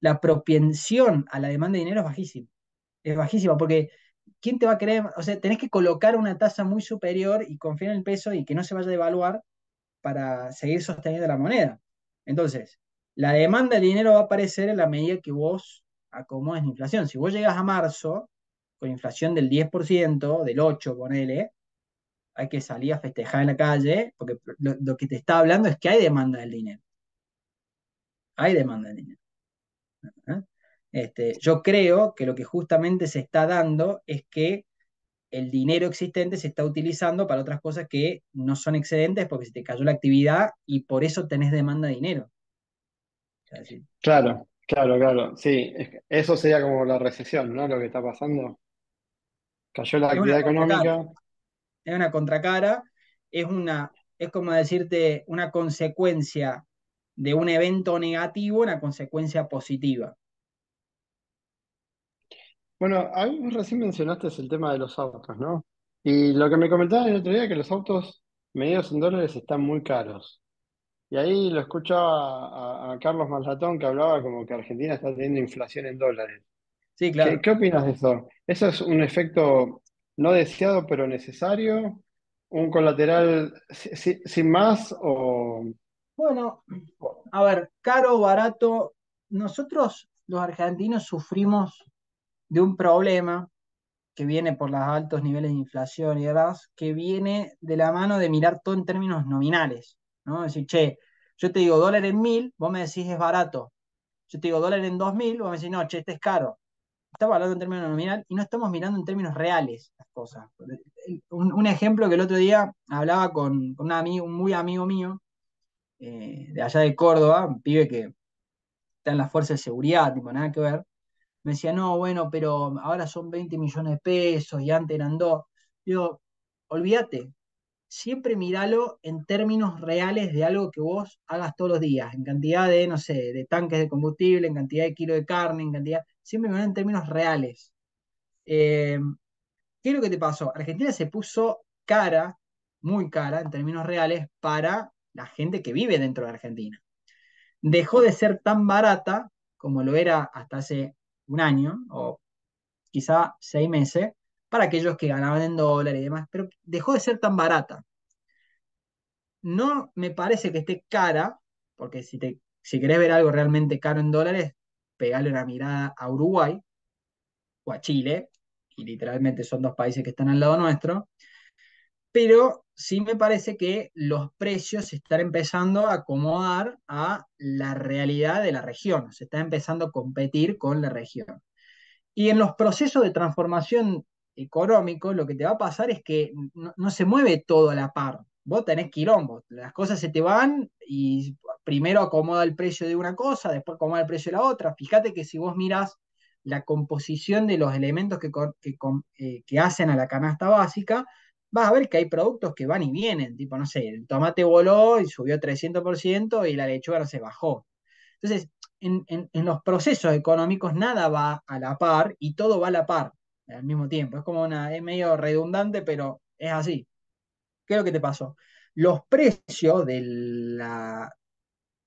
la, propensión a la demanda de dinero es bajísima. Es bajísima porque ¿quién te va a creer? O sea, tenés que colocar una tasa muy superior y confiar en el peso y que no se vaya a devaluar para seguir sosteniendo la moneda. Entonces, la demanda de dinero va a aparecer en la medida que vos acomodes la inflación. Si vos llegas a marzo con inflación del 10%, del 8%, ponele, hay que salir a festejar en la calle, porque lo, que te está hablando es que hay demanda del dinero. Hay demanda del dinero. ¿Eh? Este, yo creo que lo que justamente se está dando es que el dinero existente se está utilizando para otras cosas que no son excedentes porque se te cayó la actividad y por eso tenés demanda de dinero. Claro, claro, claro. Sí, eso sería como la recesión, ¿no? Lo que está pasando. Cayó la actividad económica. Es una contracara, es una, es como decirte una consecuencia de un evento negativo, una consecuencia positiva. Bueno, ahí recién mencionaste el tema de los autos, ¿no? Y lo que me comentaban el otro día es que los autos medidos en dólares están muy caros. Y ahí lo escuchaba a, Carlos Maslatón que hablaba como que Argentina está teniendo inflación en dólares. Sí, claro. ¿Qué, opinas de eso? ¿Eso es un efecto no deseado pero necesario? ¿Un colateral sin más o...? Bueno, a ver, caro, barato. Nosotros los argentinos sufrimos de un problema que viene por los altos niveles de inflación y demás, que viene de la mano de mirar todo en términos nominales, ¿no? Es decir, che, yo te digo dólar en mil, vos me decís es barato. Yo te digo dólar en dos mil, vos me decís, no, che, este es caro. Estamos hablando en términos nominales y no estamos mirando en términos reales las cosas. Un, ejemplo que el otro día hablaba con, un, amigo, un muy amigo mío, eh, de allá de Córdoba, un pibe que está en las fuerzas de seguridad, tipo, nada que ver, me decía, no, bueno, pero ahora son 20 millones de pesos y antes eran dos. Digo, olvídate, siempre míralo en términos reales de algo que vos hagas todos los días, en cantidad de, no sé, de tanques de combustible, en cantidad de kilos de carne, en cantidad, siempre miralo en términos reales. Eh, ¿Qué es lo que te pasó? Argentina se puso cara, muy cara en términos reales, para la gente que vive dentro de Argentina. Dejó de ser tan barata como lo era hasta hace un año o quizá seis meses para aquellos que ganaban en dólares y demás, pero dejó de ser tan barata. No me parece que esté cara, porque si, te, si querés ver algo realmente caro en dólares, pegale una mirada a Uruguay o a Chile, y literalmente son dos países que están al lado nuestro, pero sí me parece que los precios se están empezando a acomodar a la realidad de la región, se está empezando a competir con la región. Y en los procesos de transformación económico, lo que te va a pasar es que no, se mueve todo a la par. Vos tenés quilombo, las cosas se te van y primero acomoda el precio de una cosa, después acomoda el precio de la otra. Fíjate que si vos mirás la composición de los elementos que, eh, que hacen a la canasta básica, vas a ver que hay productos que van y vienen, tipo, no sé, el tomate voló y subió 300% y la lechuga se bajó. Entonces, en, los procesos económicos nada va a la par y todo va a la par al mismo tiempo. Es como una, es medio redundante, pero es así. ¿Qué es lo que te pasó? Los precios de la,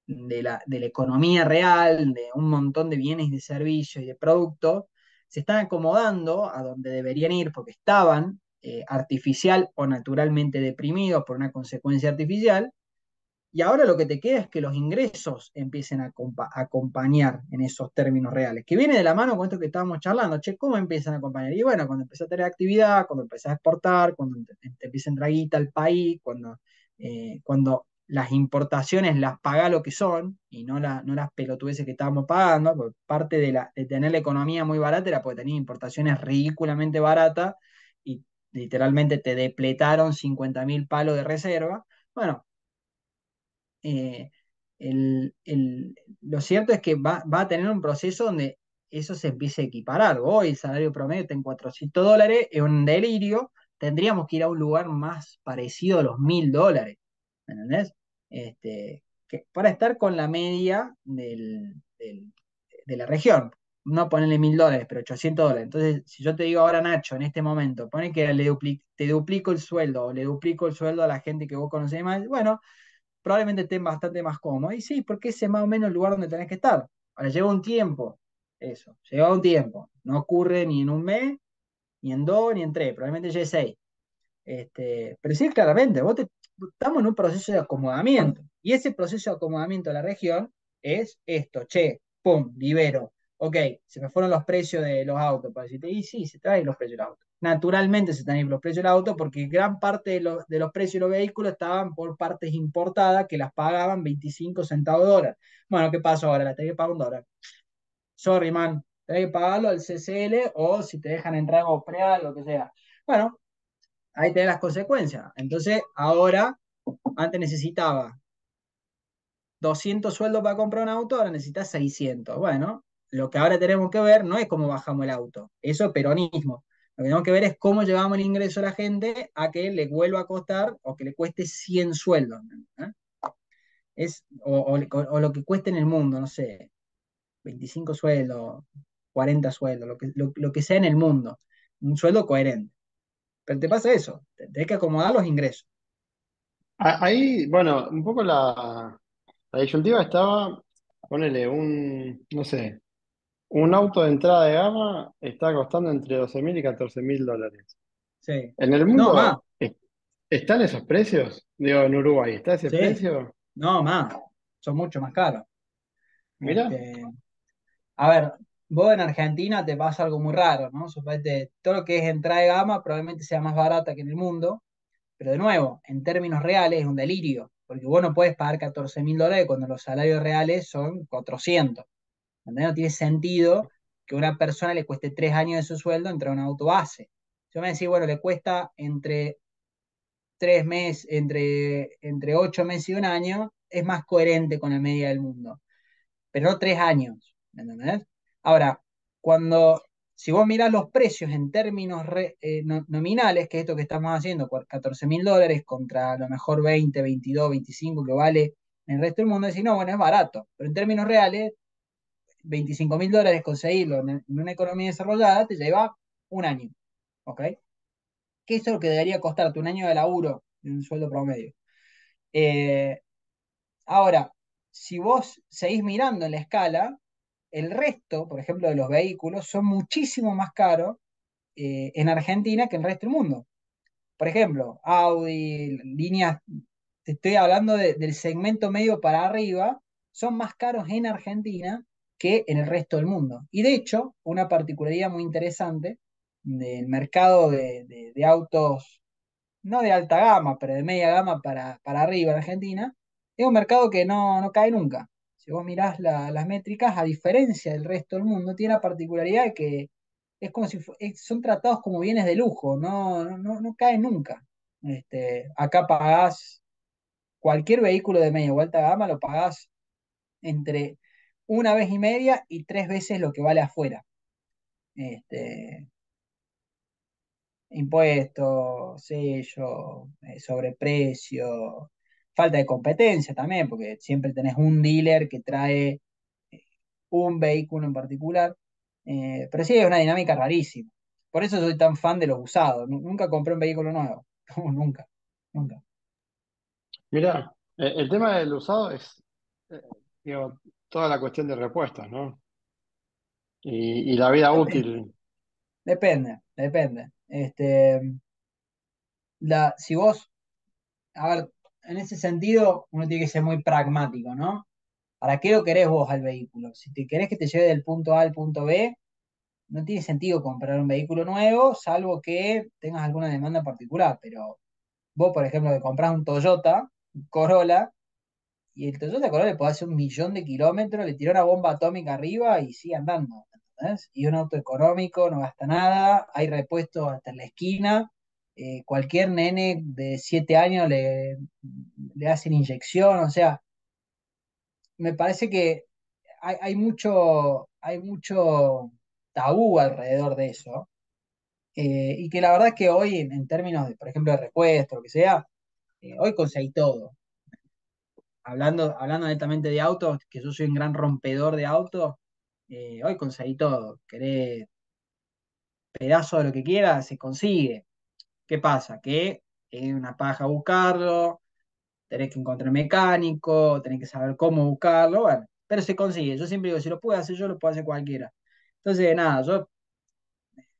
de la, de la economía real, de un montón de bienes y de servicios y de productos, se están acomodando a donde deberían ir porque estaban eh, artificial o naturalmente deprimidos por una consecuencia artificial. Y ahora lo que te queda es que los ingresos empiecen a, acompañar en esos términos reales, que viene de la mano con esto que estábamos charlando. Che, ¿cómo empiezan a acompañar? Y bueno, cuando empieza a tener actividad, cuando empieza a exportar, cuando te, empieza a entrar guita al país, cuando, eh, cuando las importaciones las paga lo que son y no, la, no las pelotudeces que estábamos pagando, porque parte de, tener la economía muy barata era porque tenía importaciones ridículamente baratas y literalmente te depletaron 50.000 palos de reserva. Bueno, eh, lo cierto es que va, a tener un proceso donde eso se empiece a equiparar. Hoy el salario promedio está en 400 dólares, es un delirio, tendríamos que ir a un lugar más parecido a los 1000 dólares, ¿entendés? Este, para estar con la media de la región no ponerle mil dólares, pero 800 dólares. Entonces, si yo te digo ahora, Nacho, en este momento, pone que le te duplico el sueldo o le duplico el sueldo a la gente que vos conocés más, bueno, probablemente estén bastante más cómodo. Y sí, porque ese es más o menos el lugar donde tenés que estar. Ahora, lleva un tiempo, eso, lleva un tiempo. No ocurre ni en un mes, ni en dos, ni en tres, probablemente lleve seis. Este, pero sí, claramente, vos estamos en un proceso de acomodamiento. Y ese proceso de acomodamiento de la región es esto, che, pum, libero ok, se me fueron los precios de los autos, para decirte, y sí, se traen los precios de los autos. Naturalmente se traen los precios del auto porque gran parte de, los, de los precios de los vehículos estaban por partes importadas que las pagaban 25 centavos de dólar. Bueno, ¿qué pasó ahora? La tenés que pagar un dólar. Sorry, man, tenés que pagarlo al CCL o si te dejan entrar a preal, lo que sea. Bueno, ahí tenés las consecuencias. Entonces, ahora, antes necesitaba 200 sueldos para comprar un auto, ahora necesitas 600. Bueno, lo que ahora tenemos que ver no es cómo bajamos el auto, eso es peronismo. Lo que tenemos que ver es cómo llevamos el ingreso a la gente a que le vuelva a costar o que le cueste 100 sueldos. ¿eh? Es, o, lo que cueste en el mundo, no sé, 25 sueldos, 40 sueldos, lo que, lo, que sea en el mundo. Un sueldo coherente. Pero te pasa eso, tienes que acomodar los ingresos. Ahí, bueno, un poco la, la disyuntiva estaba, ponele un, no sé, un auto de entrada de gama está costando entre 12 mil y 14 mil dólares. Sí. ¿En el No, más. mundo están esos precios? Digo, en Uruguay, ¿está ese Sí. precio? No, más. Son mucho más caros. Mira, Este, a ver, vos en Argentina te pasa algo muy raro, ¿no? Suponete, todo lo que es entrada de gama probablemente sea más barata que en el mundo, pero de nuevo, en términos reales es un delirio, porque vos no puedes pagar 14 mil dólares cuando los salarios reales son 400. No tiene sentido que a una persona le cueste tres años de su sueldo entrar a un auto base. Yo me decía, bueno, le cuesta entre tres meses, entre, entre ocho meses y un año, es más coherente con la media del mundo. Pero no tres años, ¿me entendés? Ahora, cuando, si vos mirás los precios en términos re- eh, no- nominales, que es esto que estamos haciendo, 14 mil dólares contra a lo mejor 20, 22, 25 que vale en el resto del mundo, decís, no, bueno, es barato. Pero en términos reales, 25 mil dólares conseguirlo en, una economía desarrollada te lleva un año. ¿Ok? Que eso es lo que debería costarte un año de laburo de un sueldo promedio. Eh, ahora, si vos seguís mirando en la escala, el resto, por ejemplo, de los vehículos son muchísimo más caros eh, en Argentina que en el resto del mundo. Por ejemplo, Audi, líneas, te estoy hablando de- del segmento medio para arriba, son más caros en Argentina que en el resto del mundo. Y de hecho, una particularidad muy interesante del mercado de, de- autos, no de alta gama, pero de media gama para, para arriba en Argentina, es un mercado que no, no cae nunca. Si vos mirás la- las métricas, a diferencia del resto del mundo, tiene la particularidad de que es como si son tratados como bienes de lujo, no, no, no, no caen nunca. Este, acá pagás cualquier vehículo de media o alta gama, lo pagás entre una vez y media y tres veces lo que vale afuera. Este, impuestos, sello, eh, sobreprecio, falta de competencia también, porque siempre tenés un dealer que trae eh, un vehículo en particular. Eh, pero sí, es una dinámica rarísima. Por eso soy tan fan de los usados. Nu- Nunca compré un vehículo nuevo. [laughs] Nunca, nunca. mira, el tema del usado es, digo, toda la cuestión de repuestos, ¿no? Y, y la vida Depende, útil. depende, depende. Este, la, si vos, a ver, en ese sentido, uno tiene que ser muy pragmático, ¿no? ¿Para qué lo querés vos al vehículo? Si te querés que te lleve del punto A al punto B, no tiene sentido comprar un vehículo nuevo, salvo que tengas alguna demanda particular. Pero vos, por ejemplo, que compras un Toyota un Corolla, y el Toyota Corolla le podés hacer un millón de kilómetros, le tiró una bomba atómica arriba y sigue andando. Y un auto económico, no gasta nada, hay repuestos hasta la esquina. eh, cualquier nene de 7 años le, le hacen inyección, o sea, me parece que hay, mucho, hay mucho tabú alrededor de eso. eh, y que la verdad es que hoy, en, en términos de, por ejemplo, de repuesto, lo que sea, eh, hoy conseguí todo. Hablando, hablando netamente de autos, que yo soy un gran rompedor de autos, eh, hoy conseguí todo. Querés pedazo de lo que quieras, se consigue. ¿Qué pasa? Que es una paja buscarlo, tenés que encontrar mecánico, tenés que saber cómo buscarlo, bueno, pero se consigue. Yo siempre digo, si lo puedo hacer yo, lo puede hacer cualquiera. Entonces, nada, yo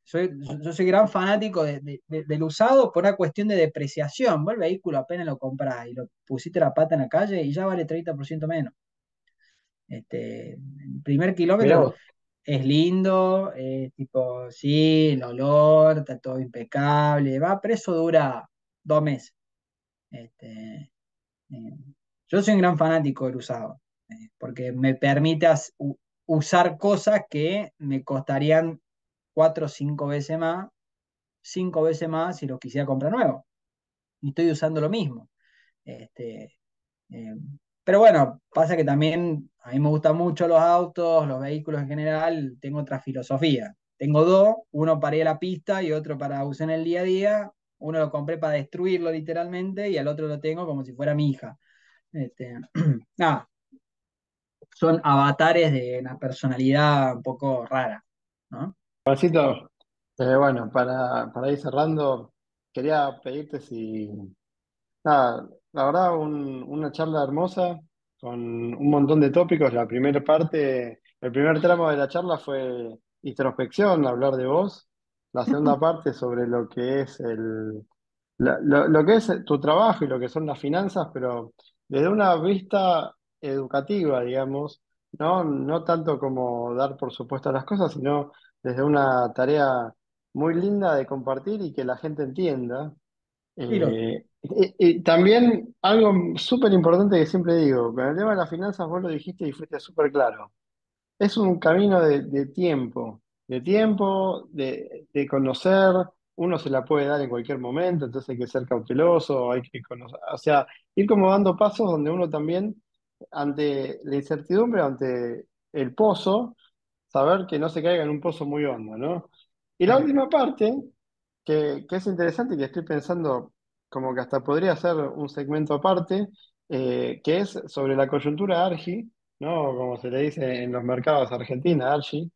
soy, yo, soy gran fanático de- de- de- del usado por una cuestión de depreciación. Vos el vehículo apenas lo comprás y lo pusiste la pata en la calle y ya vale 30% menos. Este, el primer kilómetro, es lindo, es tipo, sí, el olor, está todo impecable, va, pero eso dura dos meses. Este, eh, yo soy un gran fanático del usado, eh, porque me permite as- u- usar cosas que me costarían cuatro o cinco veces más, cinco veces más si lo quisiera comprar nuevo. Y estoy usando lo mismo. Este, eh, pero bueno, pasa que también a mí me gustan mucho los autos, los vehículos en general, tengo otra filosofía. Tengo dos, uno para ir a la pista y otro para usar en el día a día. Uno lo compré para destruirlo literalmente y al otro lo tengo como si fuera mi hija. Este, [clears throat] nada, son avatares de una personalidad un poco rara, ¿no? Juancito, eh, bueno, para, para ir cerrando, quería pedirte si, nada, la verdad, un- una charla hermosa con un montón de tópicos. La primera parte, el primer tramo de la charla fue introspección, hablar de vos. La segunda [laughs] parte sobre lo que es el, la- lo, lo que es tu trabajo y lo que son las finanzas, pero desde una vista educativa, digamos, ¿no? No tanto como dar por supuesto las cosas, sino desde una tarea muy linda de compartir y que la gente entienda. Y lo- Eh, y, y también algo súper importante que siempre digo, con el tema de las finanzas vos lo dijiste y fuiste súper claro. Es un camino de, de tiempo, de tiempo, de, de conocer. Uno se la puede dar en cualquier momento, entonces hay que ser cauteloso, hay que conocer, o sea, ir como dando pasos donde uno también, ante la incertidumbre, ante el pozo, saber que no se caiga en un pozo muy hondo, ¿no? Y la última parte, que, que es interesante y que estoy pensando como que hasta podría ser un segmento aparte, eh, que es sobre la coyuntura ARGI, ¿no? Como se le dice en los mercados Argentina, ARGI.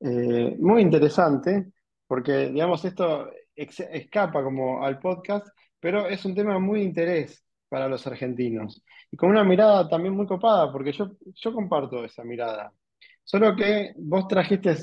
Eh, muy interesante, porque digamos esto escapa como al podcast, pero es un tema muy de interés para los argentinos. Y con una mirada también muy copada, porque yo, yo comparto esa mirada. Solo que vos trajiste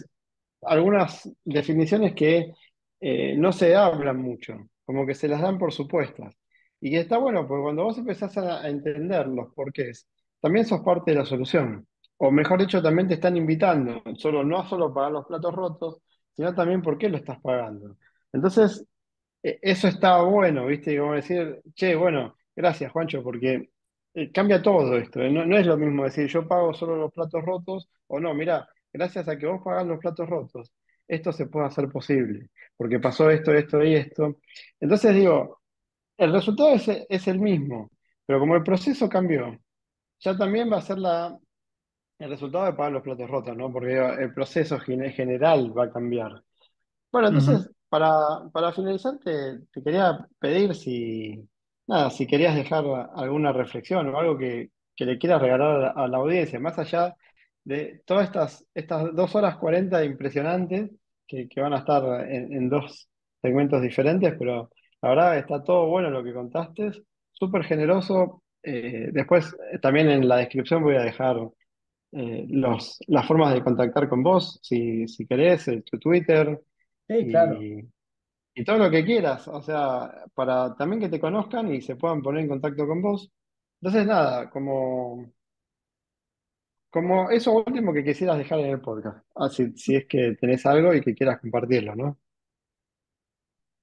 algunas definiciones que eh, no se hablan mucho, como que se las dan por supuestas. Y que está bueno, porque cuando vos empezás a, entender los porqués, también sos parte de la solución. O mejor dicho, también te están invitando, solo, no solo pagar los platos rotos, sino también por qué lo estás pagando. Entonces, eh, eso está bueno, ¿viste? Como decir, che, bueno, gracias, Juancho, porque eh, cambia todo esto. ¿eh? No es lo mismo decir, yo pago solo los platos rotos, o no, mira, gracias a que vos pagás los platos rotos, esto se puede hacer posible, porque pasó esto, esto y esto. Entonces digo, el resultado es, es el mismo, pero como el proceso cambió, ya también va a ser la, el resultado de pagar los platos rotos, ¿no? Porque el proceso gen- general va a cambiar. Bueno, entonces, para, para finalizar, te, te quería pedir si, nada, si querías dejar alguna reflexión o algo que, que le quieras regalar a la, a la audiencia, más allá de todas estas, estas dos horas 40 impresionantes que, que van a estar en, en dos segmentos diferentes, pero la verdad está todo bueno lo que contaste, súper generoso. Eh, después, eh, también en la descripción voy a dejar eh, los, las formas de contactar con vos, si, si querés, tu Twitter Sí, claro. y, y todo lo que quieras, o sea, para también que te conozcan y se puedan poner en contacto con vos. Entonces, nada, como, como eso último que quisieras dejar en el podcast, Ah, si, es que tenés algo y que quieras compartirlo, ¿no?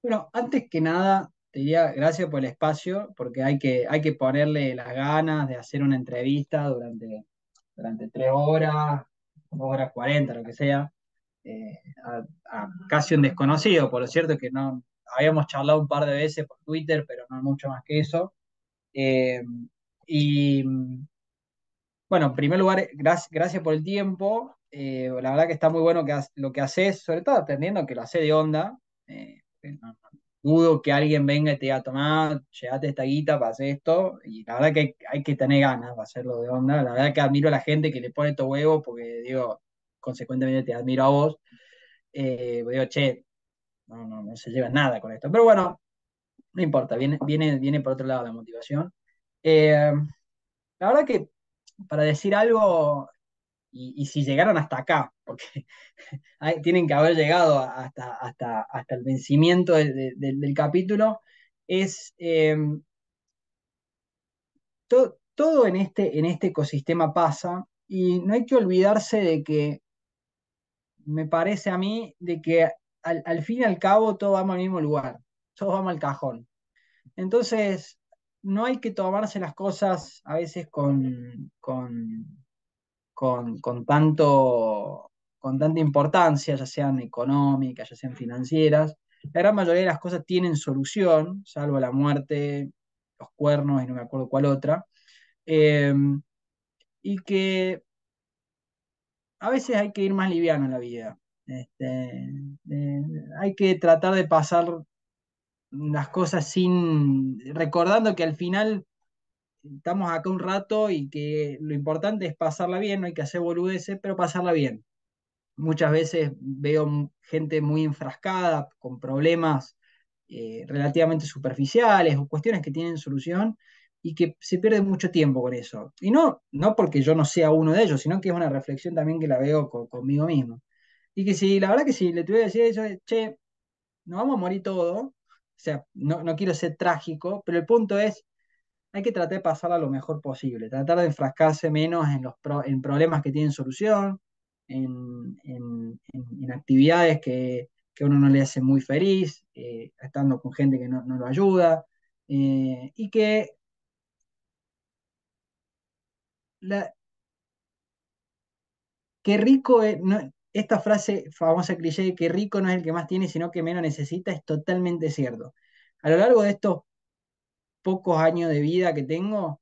Bueno, antes que nada, te diría gracias por el espacio, porque hay que, hay que ponerle las ganas de hacer una entrevista durante, durante tres horas, dos horas cuarenta, lo que sea, eh, a, casi un desconocido. Por lo cierto que no habíamos charlado un par de veces por Twitter, pero no mucho más que eso. Eh, y bueno, en primer lugar, gracias, gracias por el tiempo. Eh, la verdad que está muy bueno que lo que haces, sobre todo atendiendo que lo hace de onda. Eh, no dudo que alguien venga y te diga, tomá, llévate esta guita para hacer esto. Y la verdad que hay, que tener ganas para hacerlo de onda. La verdad que admiro a la gente que le pone estos huevos porque, digo, consecuentemente te admiro a vos. Eh, digo, che, no, no, no se lleva nada con esto. Pero bueno, no importa, viene, viene, viene por otro lado la motivación. Eh, la verdad que para decir algo y, si llegaron hasta acá, porque [laughs] hay- tienen que haber llegado hasta, hasta, hasta el vencimiento del, capítulo, es to- todo en este, en este ecosistema pasa y no hay que olvidarse de que me parece a mí de que al, al fin y al cabo todos vamos al mismo lugar, todos vamos al cajón. Entonces, no hay que tomarse las cosas a veces con, con, con, con tanto, con tanta importancia, ya sean económicas, ya sean financieras. La gran mayoría de las cosas tienen solución, salvo la muerte, los cuernos y no me acuerdo cuál otra. Eh, y que a veces hay que ir más liviano en la vida. Este, hay que tratar de pasar las cosas sin, recordando que al final estamos acá un rato y que lo importante es pasarla bien, no hay que hacer boludeces, pero pasarla bien. Muchas veces veo gente muy enfrascada, con problemas eh, relativamente superficiales o cuestiones que tienen solución y que se pierde mucho tiempo con eso. Y no, no porque yo no sea uno de ellos, sino que es una reflexión también que la veo conmigo mismo. Y que si, la verdad que si le tuviera que decir eso, che, nos vamos a morir todos, o sea, no, no quiero ser trágico, pero el punto es, hay que tratar de pasarla lo mejor posible, tratar de enfrascarse menos en, los en problemas que tienen solución, en, en, actividades que, que, uno no le hace muy feliz, eh, estando con gente que no, no lo ayuda, eh, y que qué rico es, no, esta frase famosa cliché, que rico no es el que más tiene, sino que menos necesita, es totalmente cierto. A lo largo de estos pocos años de vida que tengo,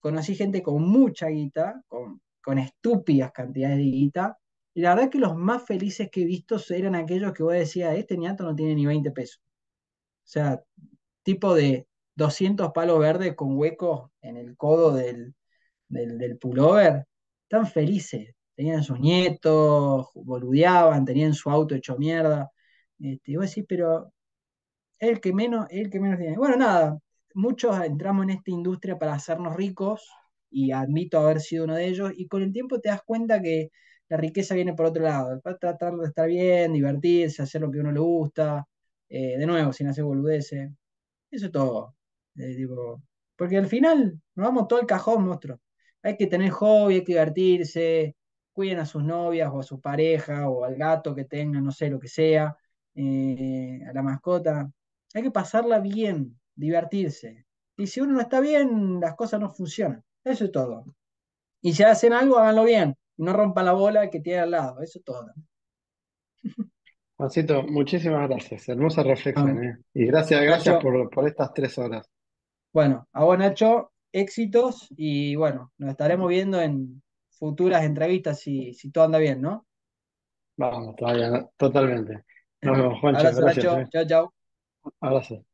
conocí gente con mucha guita, con, estúpidas cantidades de guita, y la verdad que los más felices que he visto eran aquellos que vos decías, este niato no tiene ni 20 pesos. O sea, tipo de 200 palos verdes con huecos en el codo del, del, del pullover, tan felices. Tenían sus nietos, boludeaban, tenían su auto hecho mierda. Este, y vos decís, pero el que menos, el que menos tiene. Bueno, nada, muchos entramos en esta industria para hacernos ricos, y admito haber sido uno de ellos, y con el tiempo te das cuenta que la riqueza viene por otro lado, para tratar de estar bien, divertirse, hacer lo que a uno le gusta, eh, de nuevo, sin hacer boludeces. Eso es todo. Eh, digo, porque al final nos vamos todo el cajón, monstruo. Hay que tener hobby, hay que divertirse, cuiden a sus novias o a su pareja o al gato que tengan, no sé, lo que sea, eh, a la mascota. Hay que pasarla bien, divertirse. Y si uno no está bien, las cosas no funcionan. Eso es todo. Y si hacen algo, háganlo bien. No rompan la bola que tiene al lado. Eso es todo. [laughs] Juancito, muchísimas gracias. Hermosa reflexión. Ah, ¿eh? Y gracias, gracias por, por estas tres horas. Bueno, a vos Nacho, éxitos y bueno, nos estaremos viendo en futuras entrevistas si, si todo anda bien, ¿no? Vamos, todavía, totalmente. Nos vemos, Juancho. Abrazo, Nacho. ¿eh? Chao, chao. Abrazo.